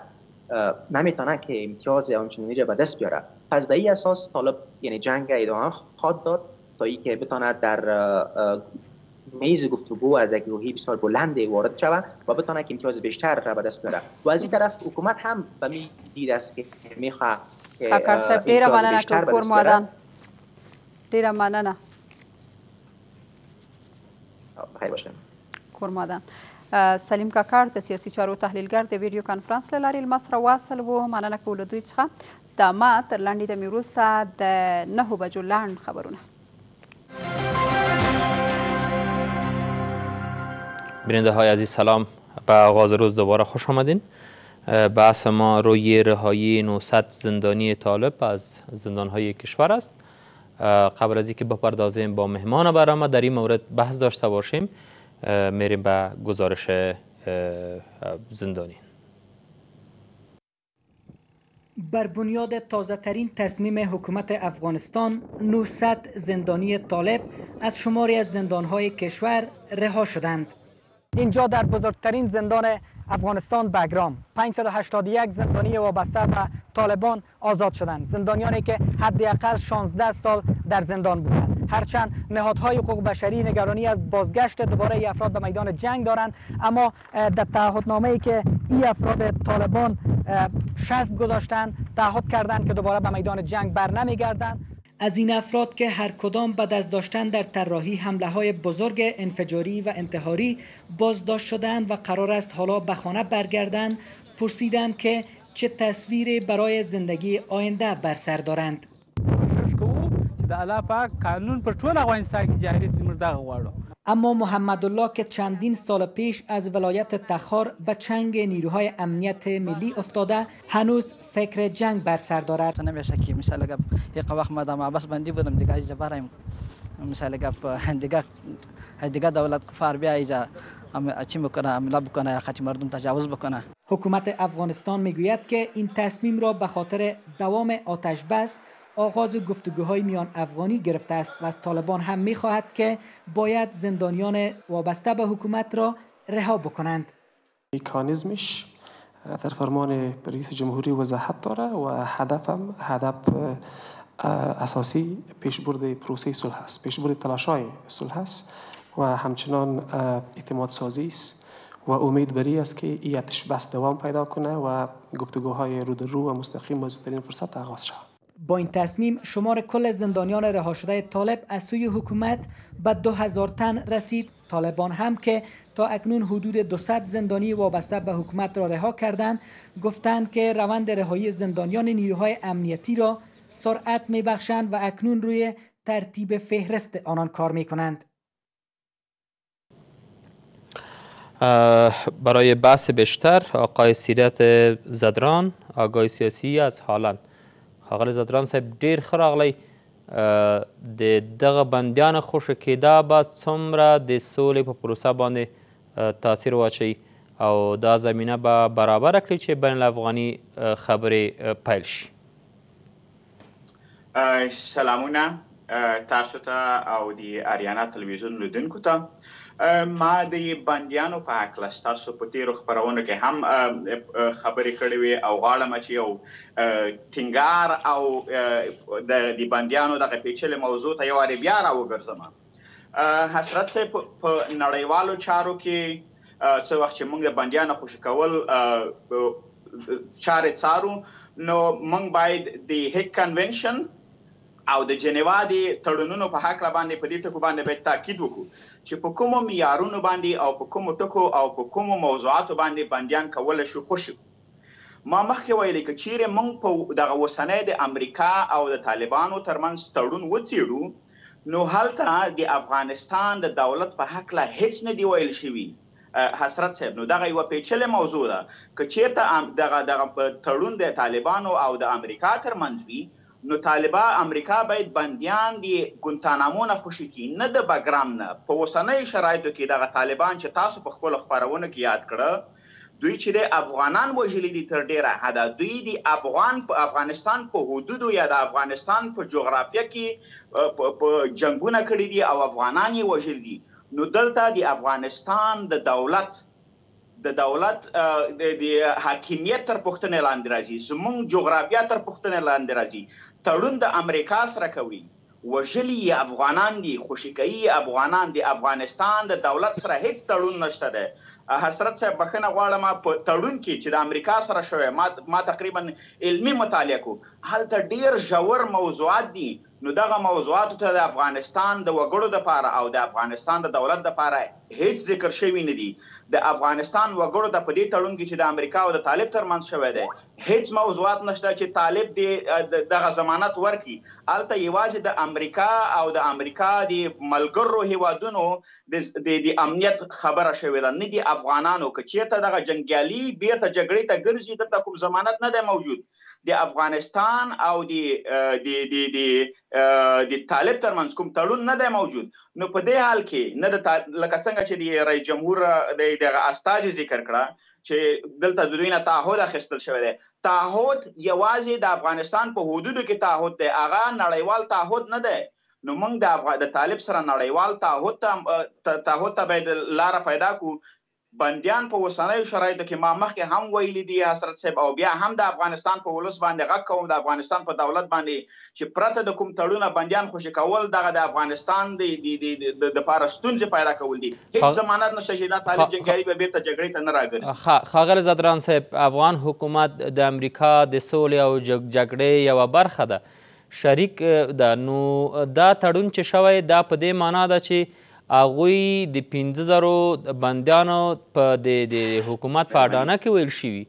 نمیتونه که امتیاز آنچنانی را به دست بیاره پس به این اساس طالب یعنی جنگ ادامه خواد داد تا ای که بتانه در میز گفتگو از یک روحیه بسیار بلند وارد شوه و بتانه که امتیاز بیشتر را به دست بیاره و از این طرف حکومت هم به می دید است که میخواه که کاکړ صاحب امتیاز ډیره مننه بیشتر به ټوکور دست مو بیاره ودان ډیره مننه بخیر باشه کور مو ودان اه، سلیم کاکړ د سیاسي چارو تحلیلګر د ویډیو کانفرنس له لارې لمس را واصل و مننه کوو له دوی څخه دمه تر لنډې دمې وروسته د نهو بجو لنډ خبرونه بیننده های عزیز سلام به آغاز روز دوباره خوش آمدین بحث ما روی رهایی 900 زندانی طالب از زندان های کشور است قبل از اینکه بپردازیم با مهمان برنامه در این مورد بحث داشته باشیم میریم به گزارش زندانی بر بنیاد تازه ترین تصمیم حکومت افغانستان 900 زندانی طالب از شماری از زندانهای کشور رها شدند اینجا در بزرگترین زندان افغانستان بگرام 581 زندانی وابسته به طالبان آزاد شدند زندانیانی که حداقل 16 سال در زندان بودند هرچند نهادهای حقوق بشری نگرانی از بازگشت دوباره افراد به میدان جنگ دارند اما در تعهدنامه ای که این افراد طالبان شست گذاشتند تعهد کردند که دوباره به میدان جنگ بر نمیگردند از این افراد که هر کدام بعد از داشتن در طراحی حمله های بزرگ انفجاری و انتحاری بازداشت شدند و قرار است حالا به خانه برگردند پرسیدم که چه تصویر برای زندگی آینده بر سر دارند. کوشش کوو چې د الله پاک قانون پر ټول افغانستان کې جاري شي موږ دغه غواړو. اما محمدالله که چندین سال پیش از ولایت تخار به چنگ نیروهای امنیت ملی افتاده هنوز فکر جنگ بر سر دارد نمیشه که مثال گپ یک وقت ما در محبس بندی بودم دیگه از برایم مثال گپ دیگه دیگه دولت کفار بیا ایجا چی میکنه املا بکنه خط مردم تجاوز بکنه حکومت افغانستان میگوید که این تصمیم را به خاطر دوام آتش بس آغاز گفتگوهای میان افغانی گرفته است و از طالبان هم می خواهد که باید زندانیان وابسته به حکومت را رها بکنند میکانیزمش در فرمان رئیس جمهوری وضاحت داره و هدفم هدف اساسی پیشبرد پروسه صلح است پیشبرد تلاشای صلح است و همچنان اعتماد سازی است و امید بری است که این بس دوام پیدا کنه و گفتگوهای رو در رو و مستقیم با فرصت آغاز شود با این تصمیم شمار کل زندانیان رها شده طالب از سوی حکومت به 2000 تن رسید طالبان هم که تا اکنون حدود 200 زندانی وابسته به حکومت را رها کردند گفتند که روند رهایی زندانیان نیروهای امنیتی را سرعت میبخشند و اکنون روی ترتیب فهرست آنان کار می کنند. برای بحث بیشتر آقای سیرت زدران آگای سیاسی از هالند خاغل زدران صاحب ډیر خراغلی د دغه بندیان خوش کېدا به څومره د سولې په پروسه باندې تاثیر واچي او دا زمینه به برابر کړي چې بین الافغاني خبرې پیل شي سلامونه تاسو ته او د اریانا تلویزیون لیدونکو ته ما د بندیانو په حق له تاسو په تیرو خبرونو کې هم خبرې کړې وي او غواړم چې یو ټینګار او د بندیانو دغه پیچلې موضوع ته یو اړ بیا راوګرځم حسرت صاحب په نړیوالو چارو کې څه وخت چې موږ د بندیانو خوشي کول چارې څارو نو موږ باید د هیک کنونشن او د جنیوا د تړونونو په حق باندې په دې ټکو باندې باید تاکید وکړو چې په کومو معیارونو باندې او په کومو ټکو او په کومو موضوعاتو باندې بندیان کول شو خوشي ما مخکې ویلي که چیرې مونږ په دغه اوسنی د امریکا او د طالبانو تر منځ تړون وڅیړو نو هلته د افغانستان د دولت په هکله هیڅ نه دي ویل شوي حسرت صاحب نو دغه یوه پیچلې موضوع ده که چیرته دغه دغه تړون د طالبانو او د امریکا تر منځ وي نو طالبا امریکا باید بندیان د ګونتانامو نه خوشې کړي نه د بګرام نه په اوسنیو شرایطو کې دغه طالبان چې تاسو په خپلو خپرونو کې یاد کړه دوی چې دی افغانان وژلي دي تر ډېره حده دوی دي افغان په افغانستان په حدودو یا د افغانستان په جغرافیه کې په جنګونه کړي دي او افغانان یې وژلي دي نو دلته د افغانستان د دولت د دولت د حاکمیت تر پوښتنې لاندې راځي زمونږ جغرافیه تر پوښتنې لاندې راځي تړون د امریکا سره کوي وژلي یې افغانان دي خوشي کوي یې افغانان دي افغانستان د دولت سره هیڅ تړون نشته دی حسرت صاحب بښنه غواړم په تړون کې چې د امریکا سره شوی ما ما تقریبا علمي مطالعه کو هلته ډیر ژور موضوعات دي نو دغه موضوعاتو ته د افغانستان د وګړو لپاره او د افغانستان د دولت لپاره هیڅ ذکر شوي نه دي د افغانستان وګړو ته په دې تړون کې چې د امریکا او د طالب ترمنځ شوی دی هیڅ موضوعات نشته چې طالب دې دغه ضمانت ورکړي، هلته یوازې د امریکا او د امریکا د ملګررو هیوادونو د د امنیت خبره شوې ده نه د افغانانو، که چیرته دغه جنګیالي بیرته جګړې ته ګرځي دلته کوم ضمانت نه دی موجود، د افغانستان او د د د د د طالب تر منځ کوم تړون نه دی موجود نو په دې حال کې نه د لکه څنګه چې د رئیس جمهور د دغه استازي ذکر کړه چې دلته د دوی نه تعهد اخیستل شوی دی، تعهد یوازې د افغانستان په حدودو کې تعهد دی، هغه نړیوال تعهد نه دی، نو موږ د افغا د طالب سره نړیوال تعهد ته ته تعهد ته باید لاره پیدا کړو، بندیان په اوسنیو شرایطو کې ما مخکې هم ویلي دي حسرت صاحب او بیا هم د افغانستان په ولس باندې غږ کوم، د افغانستان په دولت باندې چې پرته د کوم تړونه بندیان خوشې کول دغه د افغانستان د د لپاره ستونزې پیدا کول دي هیڅ ښا... ضمانت نشته چې دا طالب ښا... جنګیالي به بیرته جګړې ته نه راګرځي ښا... ښاغلی ځدران صاحب افغان حکومت د امریکا د سولې او جګړې یوه برخه ده شریک ده نو دا تړون چې شوی دا په دې معنا ده چې هغوی د پنځه زرو بندیانو په د حکومت په اډانه کې ویل شوي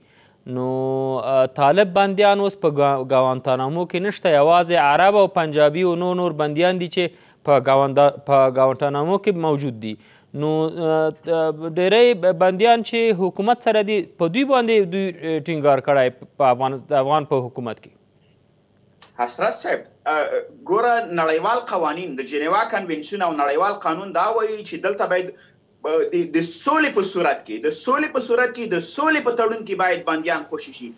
نو طالب بندیان اوس په ګوانتانامو کې نشته یوازې عرب او پنجابي او نور نور بندیان دي چې په ګوانتانامو کې موجود دي نو ډیری بندیان چې حکومت سره دي په دوی باندې دوی ټینګار کړی په افغان افغان په حکومت کې حسرت صاحب ګوره نړیوال قوانین د جنیوا کنوینشن او نړیوال قانون دا وایي چې دلته باید د سولې په صورت کې د سولې په صورت کې د سولې په تړون کې باید بندیان خوشې شي.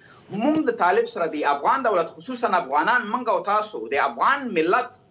موږ د طالب سره د افغان دولت خصوصاً افغانان موږ او تاسو د افغان ملت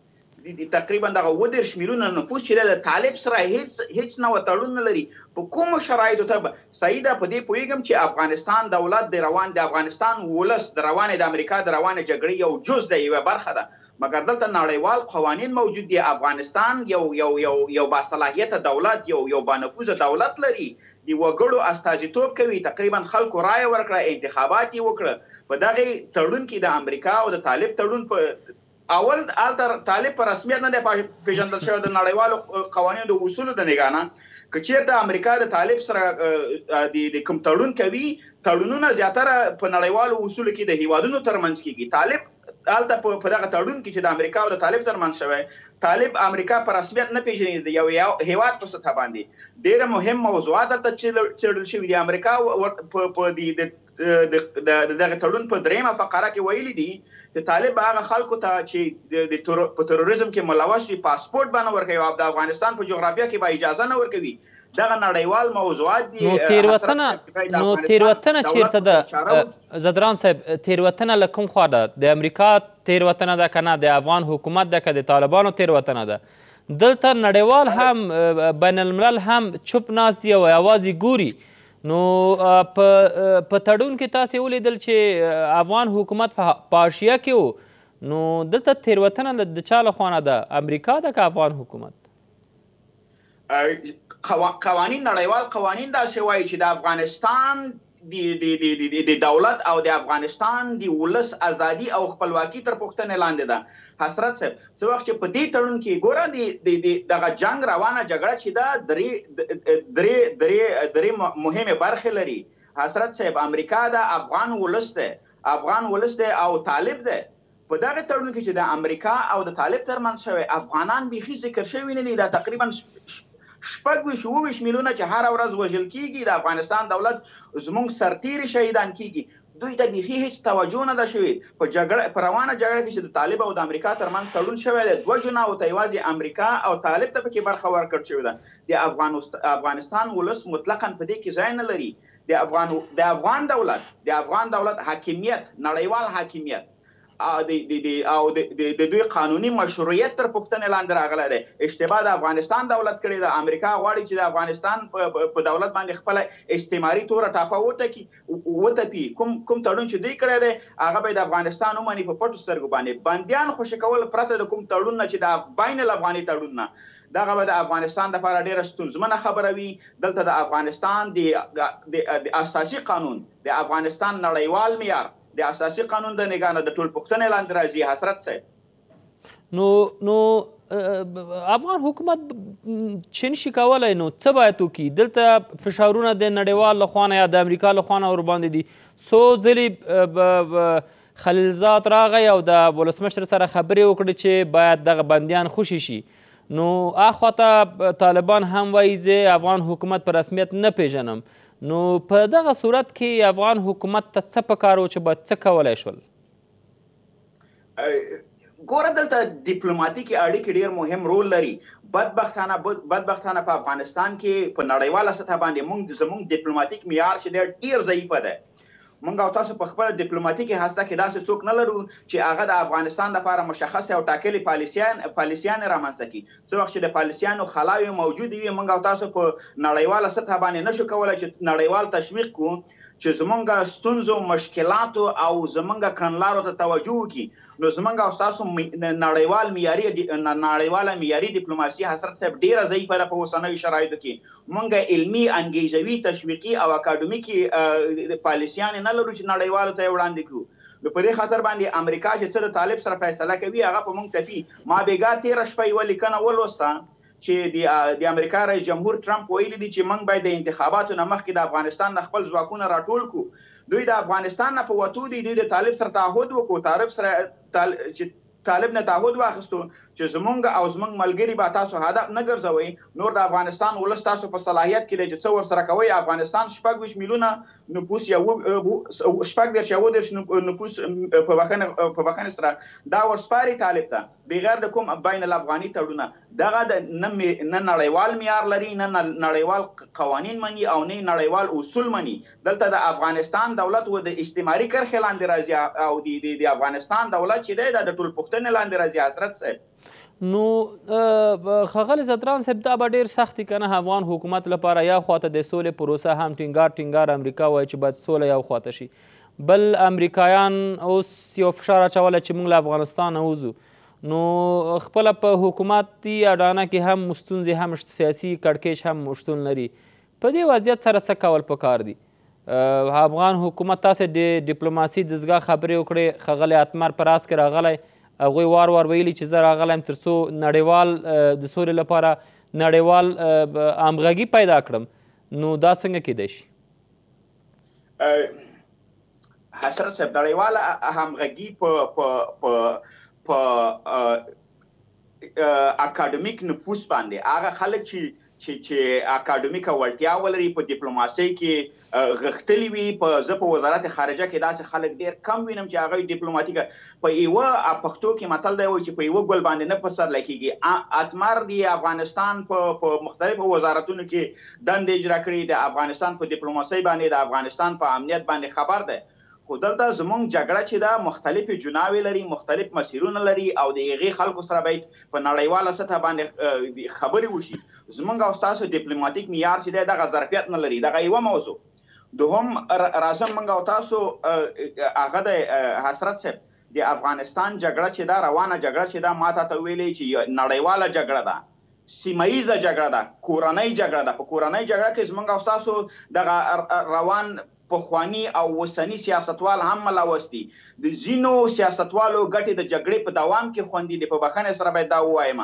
د تقریباً دغه اووه دېرش میلیونه نفوس چې دی د طالب سره هېڅ هېڅ نوع تړون نه لري په کومو شرایطو ته به سعیده په دې پوهېږم چې افغانستان دولت د روان د افغانستان ولس د روانې د امریکا د روانې جګړې یو جز دی یوه برخه ده مګر دلته نړیوال قوانین موجود دي، افغانستان یو یو یو یو با صلاحیته دولت، یو یو با نفوذه دولت لري، د وګړو استازیتوب کوي، تقریبا خلکو رایه ورکړه، انتخابات یې وکړه، په دغه تړون کې د امریکا او د طالب تړون په. اول هلته طالب په رسمیت نه دی پېژندل شوی، د نړیوالو قوانینو د اصولو د نګاه نه که چېرته امریکا د طالب سره د کوم تړون کوي، تړونونه زیاتره په نړیوالو اصولو کې د هېوادونو ترمنځ کېږي، طالب. هلته په دغه تړون کې چې د امریکا او د طالب ترمنځ شوی، طالب امریکا په رسمیت نه پېژني، د یوه هېواد په سطحه باندې ډېر مهم موضوعات هلته څېړل شوي دي. امریکا په د دغه تړون په درېیمه فقره کې ویلي دي چې طالب به هغه خلکو ته چې په تروریزم کې ملوث وي، پاسپورټ به نه ورکوي او د افغانستان په جغرافیه کې به اجازه نه ورکوي دغه نړیوال موضوعات دي نو تیروتنه نو تیروتنه چیرته ده زدران صاحب تیروتنه له کوم خوا ده د امریکا تیروتنه ده کنه د افغان حکومت ده که د طالبانو تیروتنه ده دلته نړیوال هم بین الملل هم چوپ ناست دی او یوازې ګوري نو په تړون کې تاسو ولیدل چې افغان حکومت پاشیه کې وو نو دلته تیروتنه د چا له خوا نه ده امریکا ده که افغان حکومت قوانین نړیوال قوانین داسې وایي چې د افغانستان د دولت او د افغانستان د ولس ازادي او خپلواکي تر پوښتنې لاندې ده حسرت صاحب څه وخت چې په دې تړون کې ګوره د دغه جنګ روانه جګړه چې ده درې درې درې درې مهمې برخې لري حسرت صاحب امریکا ده افغان ولس ده افغان ولس ده او طالب ده په دغه تړون کې چې د امریکا او د طالب ترمنځ شوی، افغانان بیخي ذکر شوي نه دي، دا تقریباً شپږ ویشت، اووه ویشت میلیونه چې هره ورځ وژل کیږي، د افغانستان دولت زموږ سرتیري شهیدان کیږي، دوی ته بیخي هیڅ توجه نه ده شوې، په جګړه، په روانه جګړه کې چې د طالب او د امریکا ترمنځ تړون شوی دی، دوه جناو ته یوازې امریکا او طالب ته پکې برخه ورکړ شوې ده، د افغانستان ولس مطلقاً په دې کې ځای نه لري. د افغان د افغان دولت د افغان دولت حاکمیت نړیوال حاکمیت او د دوی قانوني مشروعیت تر پوښتنې لاندې راغلی دی اشتباه د افغانستان دولت کړې ده امریکا غواړي چې د افغانستان په دولت باندې خپل استعماري توره ټاپه وټکي وتپي کوم کوم تړون چې دوی کړی دی هغه به د افغانستان ومني په پټو سترګو باندې بندیان خوشې کول پرته د کوم تړون نه چې د بین الافغاني تړون نه دغه به د افغانستان لپاره ډېره ستونزمنه خبره وي، دلته د افغانستان د اساسي قانون، د افغانستان نړیوال معیار، د اساسي قانون د نګاه نه د ټولپوښتنې لاندې راځي حضرت صاحب. نو نو افغان حکومت چې نشي کولای نو څه باید وکړي دلته فشارونه د نړیوال لخوا نه یا د امریکا لخوا نه ورباندې دي څو ځلې خلیلزاد راغی او د ولسمشر سره خبرې وکړې چې باید دغه بندیان خوشي شي نو اخواته طالبان هم وایي زه افغان حکومت په رسمیت نه پیژنم نو په دغه صورت کې افغان حکومت ته څه پکار و چې باید څه کولای شول ګوره دلته ډیپلوماټیکې اړیکې ډیر مهم رول لري بدبختانه بدبختانه په افغانستان کې په نړیواله سطح باندې موږ زموږ ډیپلوماټیک معیار چې دی ډیر ضعیفه دی موږ او تاسو په خپله دیپلوماتیکې هسته کې داسې څوک نه لرو چې هغه د افغانستان لپاره مشخصې او ټاکلې پالیسیانې رامنځته کړي. څه وخت چې د پالیسیانو خلاوې موجودې وي، موږ او تاسو په نړیواله سطحه باندې نه شو کولای چې نړیوال تشویق کړو چې زموږ ستونزو، مشکلاتو او زموږ کړنلارو ته توجه وکړي، نو زموږ او ستاسو نړیوال معیاري نړیواله معیاري دیپلوماسي حسرت صاحب ډېره ضعیفه ده په اوسنیو شرایطو کې. مونږ علمي، انګېزوي، تشویقي او اکاډمیکي پالیسیانې نه لرو چې نړیوالو ته یې وړاندې کړو. نو په دې خاطر باندې امریکا چې څه د طالب سره فیصله کوي هغه په مونږ تپي. ما بېګاه تېره شپه یوه لیکنه ولوسته چې د امریکا رئیس جمهور ټرمپ ویلي دي چې مونږ باید د انتخاباتو نه مخکې د افغانستان نه خپل ځواکونه راټول کړو. دوی د افغانستان نه په وتو دي. دوی د طالب سره تعهد وکړو. طالب سره چې. طالب نه تعهد واخیستو چې زمونږ او زمونږ ملګري به تاسو هدف نه ګرځوئ، نور د افغانستان ولس تاسو په صلاحیت کې دی چې څه ورسره کوئ، افغانستان شپږ ویشت میلیونه نفوس یا شپږ دېرش یا اووه دېرش نفوس په بښنې سره دا ورسپاري طالب ته بغیر د کوم بین الافغاني تړونه دغه د نه نړیوال معیار لري، نه نړیوال قوانین مني او نه یې نړیوال اصول مني. دلته د افغانستان دولت و د استعماري کرښې لاندې راځي او د د د افغانستان دولت چې دی دا د ټولپوښتنې لاندې راځي حضرت صاحب. نو ښاغلی ځدران صاحب دا به ډېر سخت وي که نه افغان حکومت لپاره یا خواته د سولې پروسه هم ټینګار ټینګار امریکا وایي چې باید سوله یو خواته شي بل امریکایان اوس یو فشار اچولی چې موږ له افغانستانه وځو نو خپله په حکومتي اډانه کې هم ستونزې هم سیاسي کړکېچ هم شتون لري په دې وضعیت سره څه کول پکار دي؟ افغان حکومت تاسې د ډیپلوماسي دستګاه خبرې وکړې، ښاغلی اتمر په راز کې راغلی، هغوی وار وار ویلي چې زه راغلی یم ترڅو نړیوال د سولې لپاره نړیوال همغږي پیدا کړم، نو دا څنګه کېدای شي؟ حسن صاحب نړیواله همغږي په په په په اکاډمیک نفوس باندې هغه خلک چې چې چې اکاډمیکه وړتیا ولري په دیپلوماسۍ کې غښتلي وي په زه په وزارت خارجه کې داسې خلک ډېر کم وینم چې هغه دیپلوماتیکه په یوه پښتو کې متل دی وایي چې په یوه ګل باندې نه پسرلی کېږي اتمر یې افغانستان په په مختلفو وزارتونو کې دندې اجرا کړي د افغانستان په دیپلوماسۍ باندې د افغانستان په امنیت باندې خبر دی خو دلته زمونږ جګړه چې ده مختلفې جناوې لري، مختلف مسیرونه لري او د هغې خلکو سره باید په نړیواله سطح باندې خبرې وشي. زمونږ او ستاسو دیپلوماتیک معیار چې دی دغه ظرفیت نه لري. دغه یوه موضوع. دوهم راځم مونږ او تاسو هغه دی حسرت صاحب د افغانستان جګړه چې ده، روانه جګړه چې ده ما تاته ویلې چې نړیواله جګړه ده، سیمه ییزه جګړه ده، کورنۍ جګړه ده. په کورنۍ جګړه کې زمونږ او ستاسو دغه روان پخواني او اوسني سیاستوال هم ملا وس دي، د ځینو سیاستوالو ګټې د جګړې په دوام کې خوندي دي، په بښنې سره باید دا ووایم،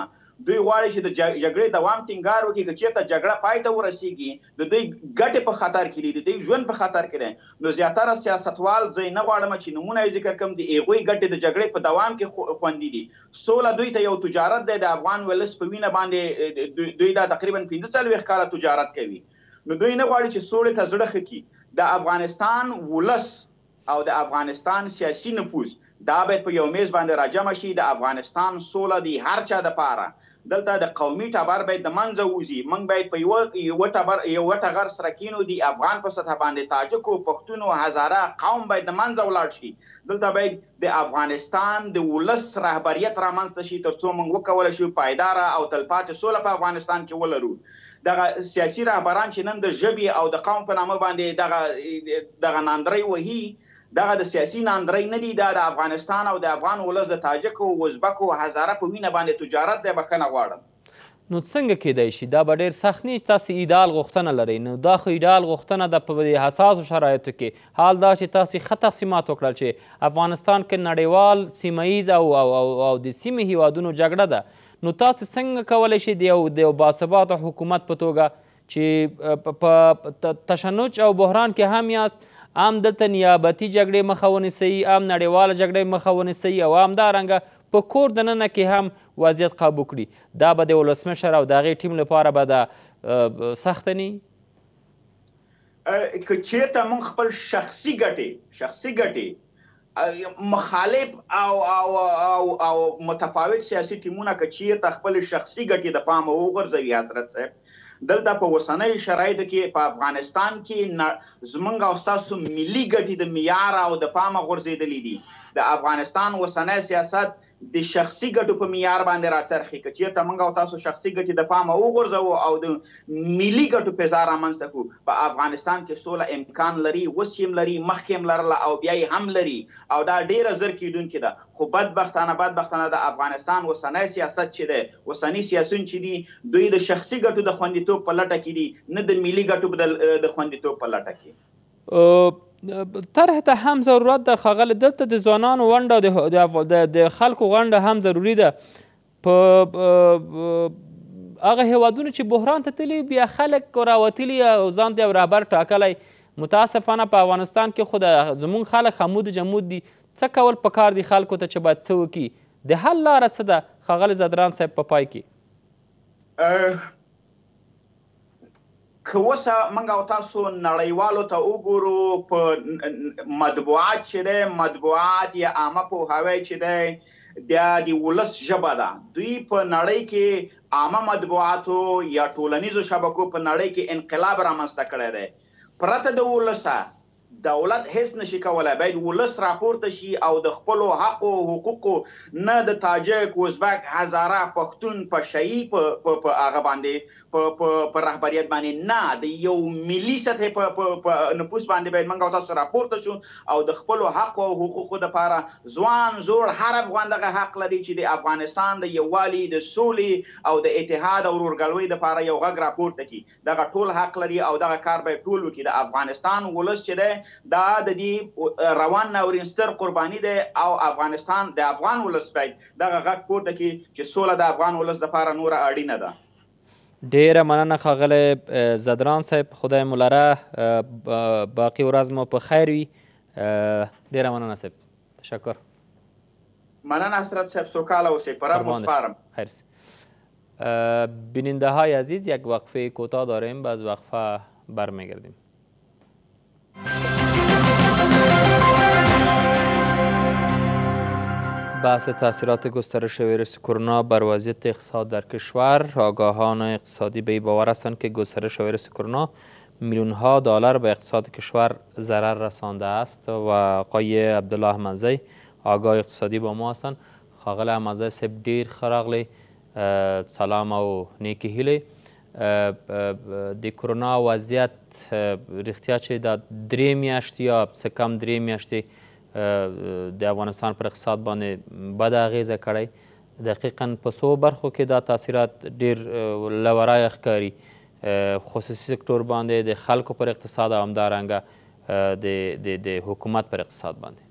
دوی غواړي چې د جګړې دوام ټینګار وکړي، که چېرته جګړه پای ته ورسېږي، د دوی ګټې په خطر کې دي، د دوی ژوند په خطر کې دی، نو زیاتره سیاستوال، زه یې نه غواړم چې نومونه یې ذکر کړم، د هغوی ګټې د جګړې په دوام کې خوندي دي، سوله دوی ته یو تجارت دی، د افغان ولس په وینه باندې دوی دا تقریباً پنځه څلوېښت کاله تجارت کوي، نو دوی نه غواړي چې سولې ته زړه ښه کړي. د افغانستان ولس او د افغانستان سیاسي نفوذ دا باید په یو میز باندې راجمع شي، د افغانستان سوله دی هر چا دپاره، دلته د قومي ټبر باید د منځه ووځي، موږ باید په یوه یوه ټبر یوه ټغر سره کینو، دی افغان په سطح باندې تاجکو، پښتونو، هزاره قوم باید د منځه ولاړ شي، دلته باید د افغانستان د ولس رهبریت رامنځته شي تر څو موږ وکولای شو پایداره او تلپاتې سوله په افغانستان کې ولرو. دغه سیاسي رهبران چې نن د ژبې او د قوم په نامه باندې دغه دغه ناندرۍ وهي، دغه د سیاسي ناندرۍ نه دي، دا د افغانستان او د افغان ولس د تاجکو، ازبکو او هزاره په وینه باندې تجارت دی، بښنه غواړم. نو څنګه کېدای شي؟ دا به ډېر سخت نه وي چې تاسې ایډال غوښتنه لرئ، نو دا خو ایډال غوښتنه ده په دې حساسو شرایطو کې، حال دا چې تاسې ښه تقسیمات وکړل چې افغانستان کې نړیوال، سیمه ییز او او او او د سیمې هېوادونو جګړه ده، نو تاسو څنګه کولای شئ د یو د یو باثباته حکومت په توګه چې په تشنج او بحران کې هم یاست ام دلته نیابتي جګړې مخه ونیسئ ام نړیواله جګړې مخه ونیسئ او همدارنګه په کور دننه کې هم وضعیت قابو کړي دا به د ولسمشر او د هغې ټیم لپاره به دا سخته نه که چیرته موږ خپل شخصي ګټې شخصي ګټې مخالف او او متفاوت سیاسي ټیمونه که چیرته خپلې شخصي ګټې د پامه وغورځوي حضرت صاحب دلته په اوسنیو شرایطو کې په افغانستان کې زمونږ او ستاسو ملي ګټې د معیار او د پامه غورځیدلې دي د افغانستان اوسنی سیاست د شخصي ګټو په معیار باندې راڅرخي، که چیرته موږ او تاسو شخصي ګټې د پامه وغورځوو او د ملي ګټو فضا رامنځته کړو، په افغانستان کې سوله امکان لري، اوس یې هم لري، مخکې هم لرله او بیا یې هم لري او دا ډیره زر کیدونکې ده، خو بدبختانه بدبختانه د افغانستان اوسنی سیاست چې دی، اوسني سیاسیون چې دي، دوی د شخصي ګټو د خوندیتوب په لټه کې دي، نه د ملي ګټو د خوندیتوب په لټه کې. طرح ته هم ضرورت ده ښاغلی دلته د ځوانانو ونډه او د خلکو غونډه هم ضروري ده په هغه هیوادونه چې بحران ته تللی بیا خلک راوتلي او ځان ته یو رهبر ټاکلی متاسفانه په افغانستان کې خو زموږ خلک خمود جمود دي څه کول پکار دي خلکو ته چې باید څه وکړي د حل لاره څه ده ښاغلی ځدران صاحب په پای کې که اوس موږ او تاسو نړیوالو ته وګورو په مطبوعات چې دی مطبوعات یا عامه پوهاوی چې دی بیا د ولس ژبه ده دوی په نړۍ کې عامه مطبوعاتو یا ټولنیزو شبکو په نړۍ کې انقلاب رامنځته کړی دی پرته د ولسه دولت هیڅ نشي کولای باید ولس راپورته شي او د خپلو حقو او حقوقو نه د تاجک، ازبک، هزاره، پښتون، پشه یي په په په هغه باندې په په په رهبریت باندې نه د یو ملي سطحې په په په نفوس باندې باید موږ او تاسو راپورته شو او د خپلو حقو او حقوقو لپاره ځوان زوړ هر افغان دغه حق لري چې د افغانستان د یووالي د سولې او د اتحاد او ورورګلوۍ لپاره یو غږ راپورته کړي. دغه ټول حق لري او دغه کار باید ټول وکړي، د افغانستان ولس چې دی دا د دې روان ناورین ستر قرباني دی او افغانستان د افغان ولس باید دغه غږ پورته کړي چې سوله د افغان ولس لپاره نوره اړینه ده. ډېره مننه ښاغلی ځدران صاحب، خدای مو لره، باقي ورځ مو په خیر وي. ډېره مننه صاحب، تشکر. مننه حسرت صاحب سوکاله اوسئ په رب وسپارم بیننده های عزیز یک وقفه کوتاه داریم باز وقفه برمیگردیم بحث تاثیرات گسترش ویروس کرونا بر وضعیت اقتصاد در کشور آگاهان اقتصادی به باور هستند که گسترش ویروس کرونا میلیون ها دلار به اقتصاد کشور ضرر رسانده است و آقای عبدالله احمدزی آګاه اقتصادی با ما هستند. ښاغلی احمدزی صیب ډیر ښه راغلی سلام او نیکی هیلی د کرونا وضعیت رښتیا چې دا درې میاشتې یا څه کم درې میاشتې د افغانستان پر اقتصاد باندې بد اغیزه کړی دقیقا په څو برخو کې دا تاثیرات ډیر له ورایه ښکاري خصوصي سکتور باندې د خلکو پر اقتصاد او همدارنګه د د د حکومت پر اقتصاد باندې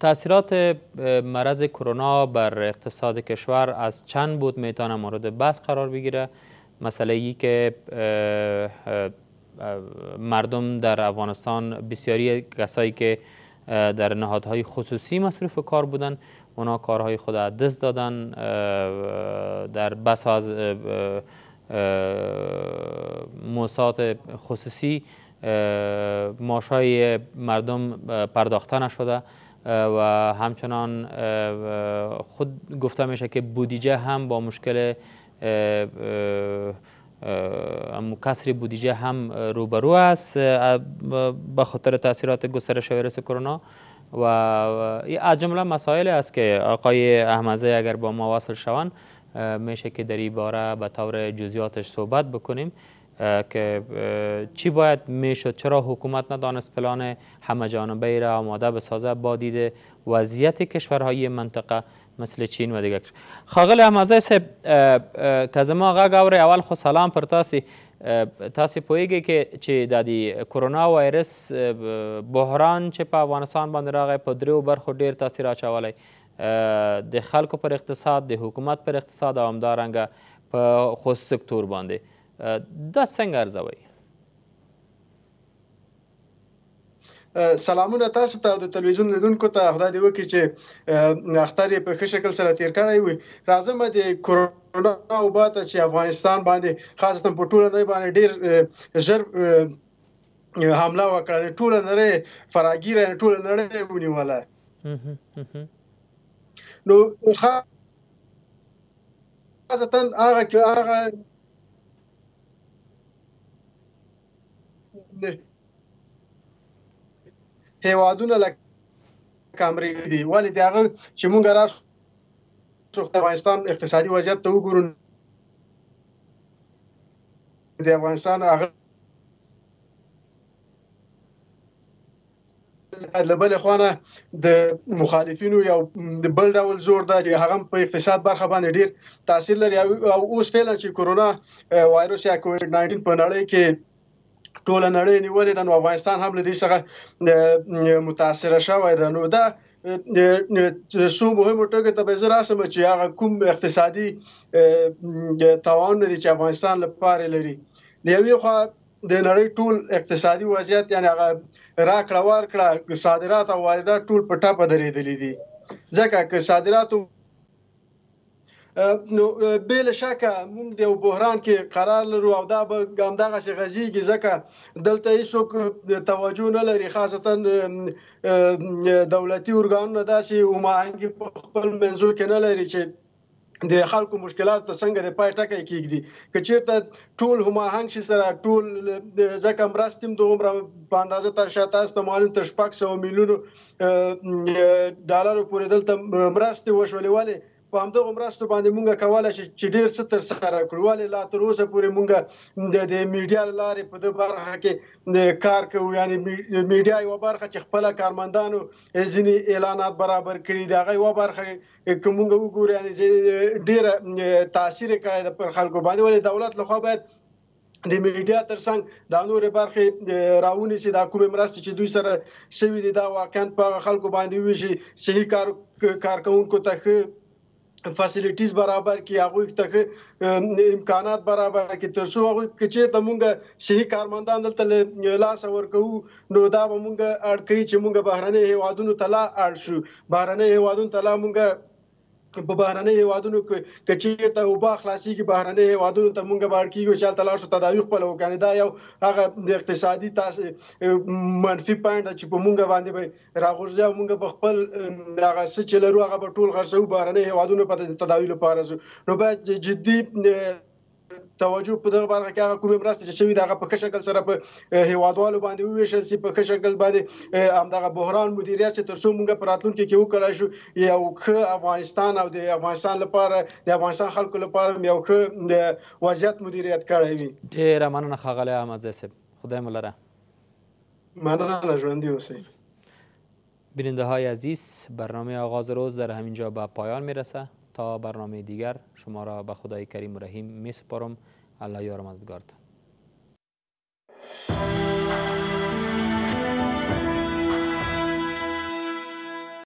تاثیرات مرض کرونا بر اقتصاد کشور از چند بود میتونه مورد بحث قرار بگیره مسئله ای که مردم در افغانستان بسیاری کسایی که در نهادهای خصوصی مصروف کار بودن اونا کارهای خود دست دادن در بس از موسات خصوصی ماشای مردم پرداخته نشده و همچنان خود گفته میشه که بودیجه هم با مشکل ام کسر بودجه هم روبرو است به خاطر تاثیرات گسترش ویروس کرونا و از جمله مسائل است که آقای احمدزی اگر با ما وصل شوند میشه که در این باره به طور جزیاتش صحبت بکنیم که چی باید میشد چرا حکومت ندانست پلان همه جانبه را آماده بسازه با دید وضعیت کشورهای منطقه مثل چین و دیگه ښاغلی احمدزی صاحب که زما غږ اورئ اول خو سلام پر تاسې تاسې پوهیږئ که چې دا دی کرونا وایرس بحران چې په افغانستان باندې راغی په دریو برخو ډیر تاثیر اچولی د خلکو پر اقتصاد د حکومت پر اقتصاد او همدارنګه په خصوصي سکتور باندې دا څنګه ارزوئ سلامونه تاسو ته او د تلویزیون لیدونکو ته خدای دې وکړي چې اختر یې په ښه شکل سره تیر کړی وي راځم د کورونا او باته چې افغانستان باندې خاصتا په ټوله نړۍ باندې ډیر ژر حمله وکړه ټوله نړۍ فراګیره ټوله نړۍ ونیوله نو خاصتا هغه هغه هیوادونه لکه امریکا دي ولې د هغه چې مونږ را شو افغانستان اقتصادي وضعیت ته وګورو د افغانستان هغه له بلې خوا نه د مخالفینو یو بل ډول زور ده چې هغه په اقتصاد برخه باندې ډیر تاثیر لري او اوس فعلا چې کورونا وایروس یا کووید 19 په نړۍ کې ټوله نړۍ نیولې ده نو افغانستان هم له دې څخه متاثر شوی ده نو دا څو مهمو ټکو ته به زه راسم چې هغه کوم اقتصادي توان لري چې افغانستان لپاره لري د یوې خوا د نړۍ ټول اقتصادي وضعیت یعنی هغه راکړه ورکړه صادرات او واردات ټول په ټاپه درېدلي دي ځکه که صادرات نو به له شکه موږ د یو بحران کې قرار لرو او دا به همدغه سي غزيږي ځکه دلته هیڅوک توجه نه لري خاصتا دولتي ارګانونه داسې هماهنګي په خپل منځو کې نه لري چې د خلکو مشکلات ته څنګه د پای ټکی کېږدي که چیرته ټول هماهنګ شي سره ټول ځکه مرستې هم دومره په اندازه تا شاید تاسو ته معلوم تر شپږ سوه میلیونو ډالرو پورې دلته مرستې وشولې ولې په همدغو مرستو باندې مونږ کولای شي چې ډیر څه تر سره کړو ولې لا تر اوسه پورې مونږ د د میډیا لارې په د برخه کې د کار کوو یعنی میډیا یو برخه چې خپل کارمندانو ځینی اعلانات برابر کړي دا غي و برخه که مونږ وګورو یعنی چې ډیر تاثیر کړی د پر خلکو باندې ولې دولت لخوا باید د میډیا ترڅنګ دا نور برخې راونی سي دا کوم مرستې چې دوی سره شوي دي دا واقعا په خلکو باندې وي شي صحیح کار کارکونکو ته فسیلیټیز برابر کی هغه ته امکانات برابر کی تر څو هغه کچیر ته مونږ صحیح کارمندان دلته لاس ورکو نو دا به مونږ اړ کوي چې مونږ بهرنۍ هیوادونو ته لا اړ شو بهرنۍ هیوادونو ته لا مونږ په بهرنۍ هیوادونو کې کچیرته او با خلاصيږي بهرنۍ هیوادونو ته مونږ باړ کیږو چې تل شو تداوی خپل وکړي دا یو هغه د اقتصادي تاسو منفي پاینټ چې په مونږ باندې به راغورځي او مونږ په خپل هغه څه چې لرو هغه به ټول غرسو بهرنۍ هیوادونو په تداوی لپاره نو باید جدي توجه په دغه برخه کې هغه کومې مرستې چې شوي دغه په ښه شکل سره په هیوادوالو باندې وویشل شي په ښه شکل باندې همدغه بحران مدیریت چې ترڅو موږ په راتلونکي کې وکړای شو یو ښه افغانستان او د افغانستان لپاره د افغانستان خلکو لپاره یو ښه وضعیت مدیریت کړی وي ډیره مننه ښاغلی احمدزی صاحب خدای مو لره مننه ژوندي اوسئ بیننده های عزیز برنامه آغاز روز در همینجا به پایان میرسه تا برنامه دیگر شما را به خدای کریم و رحیم می سپارم الله Thank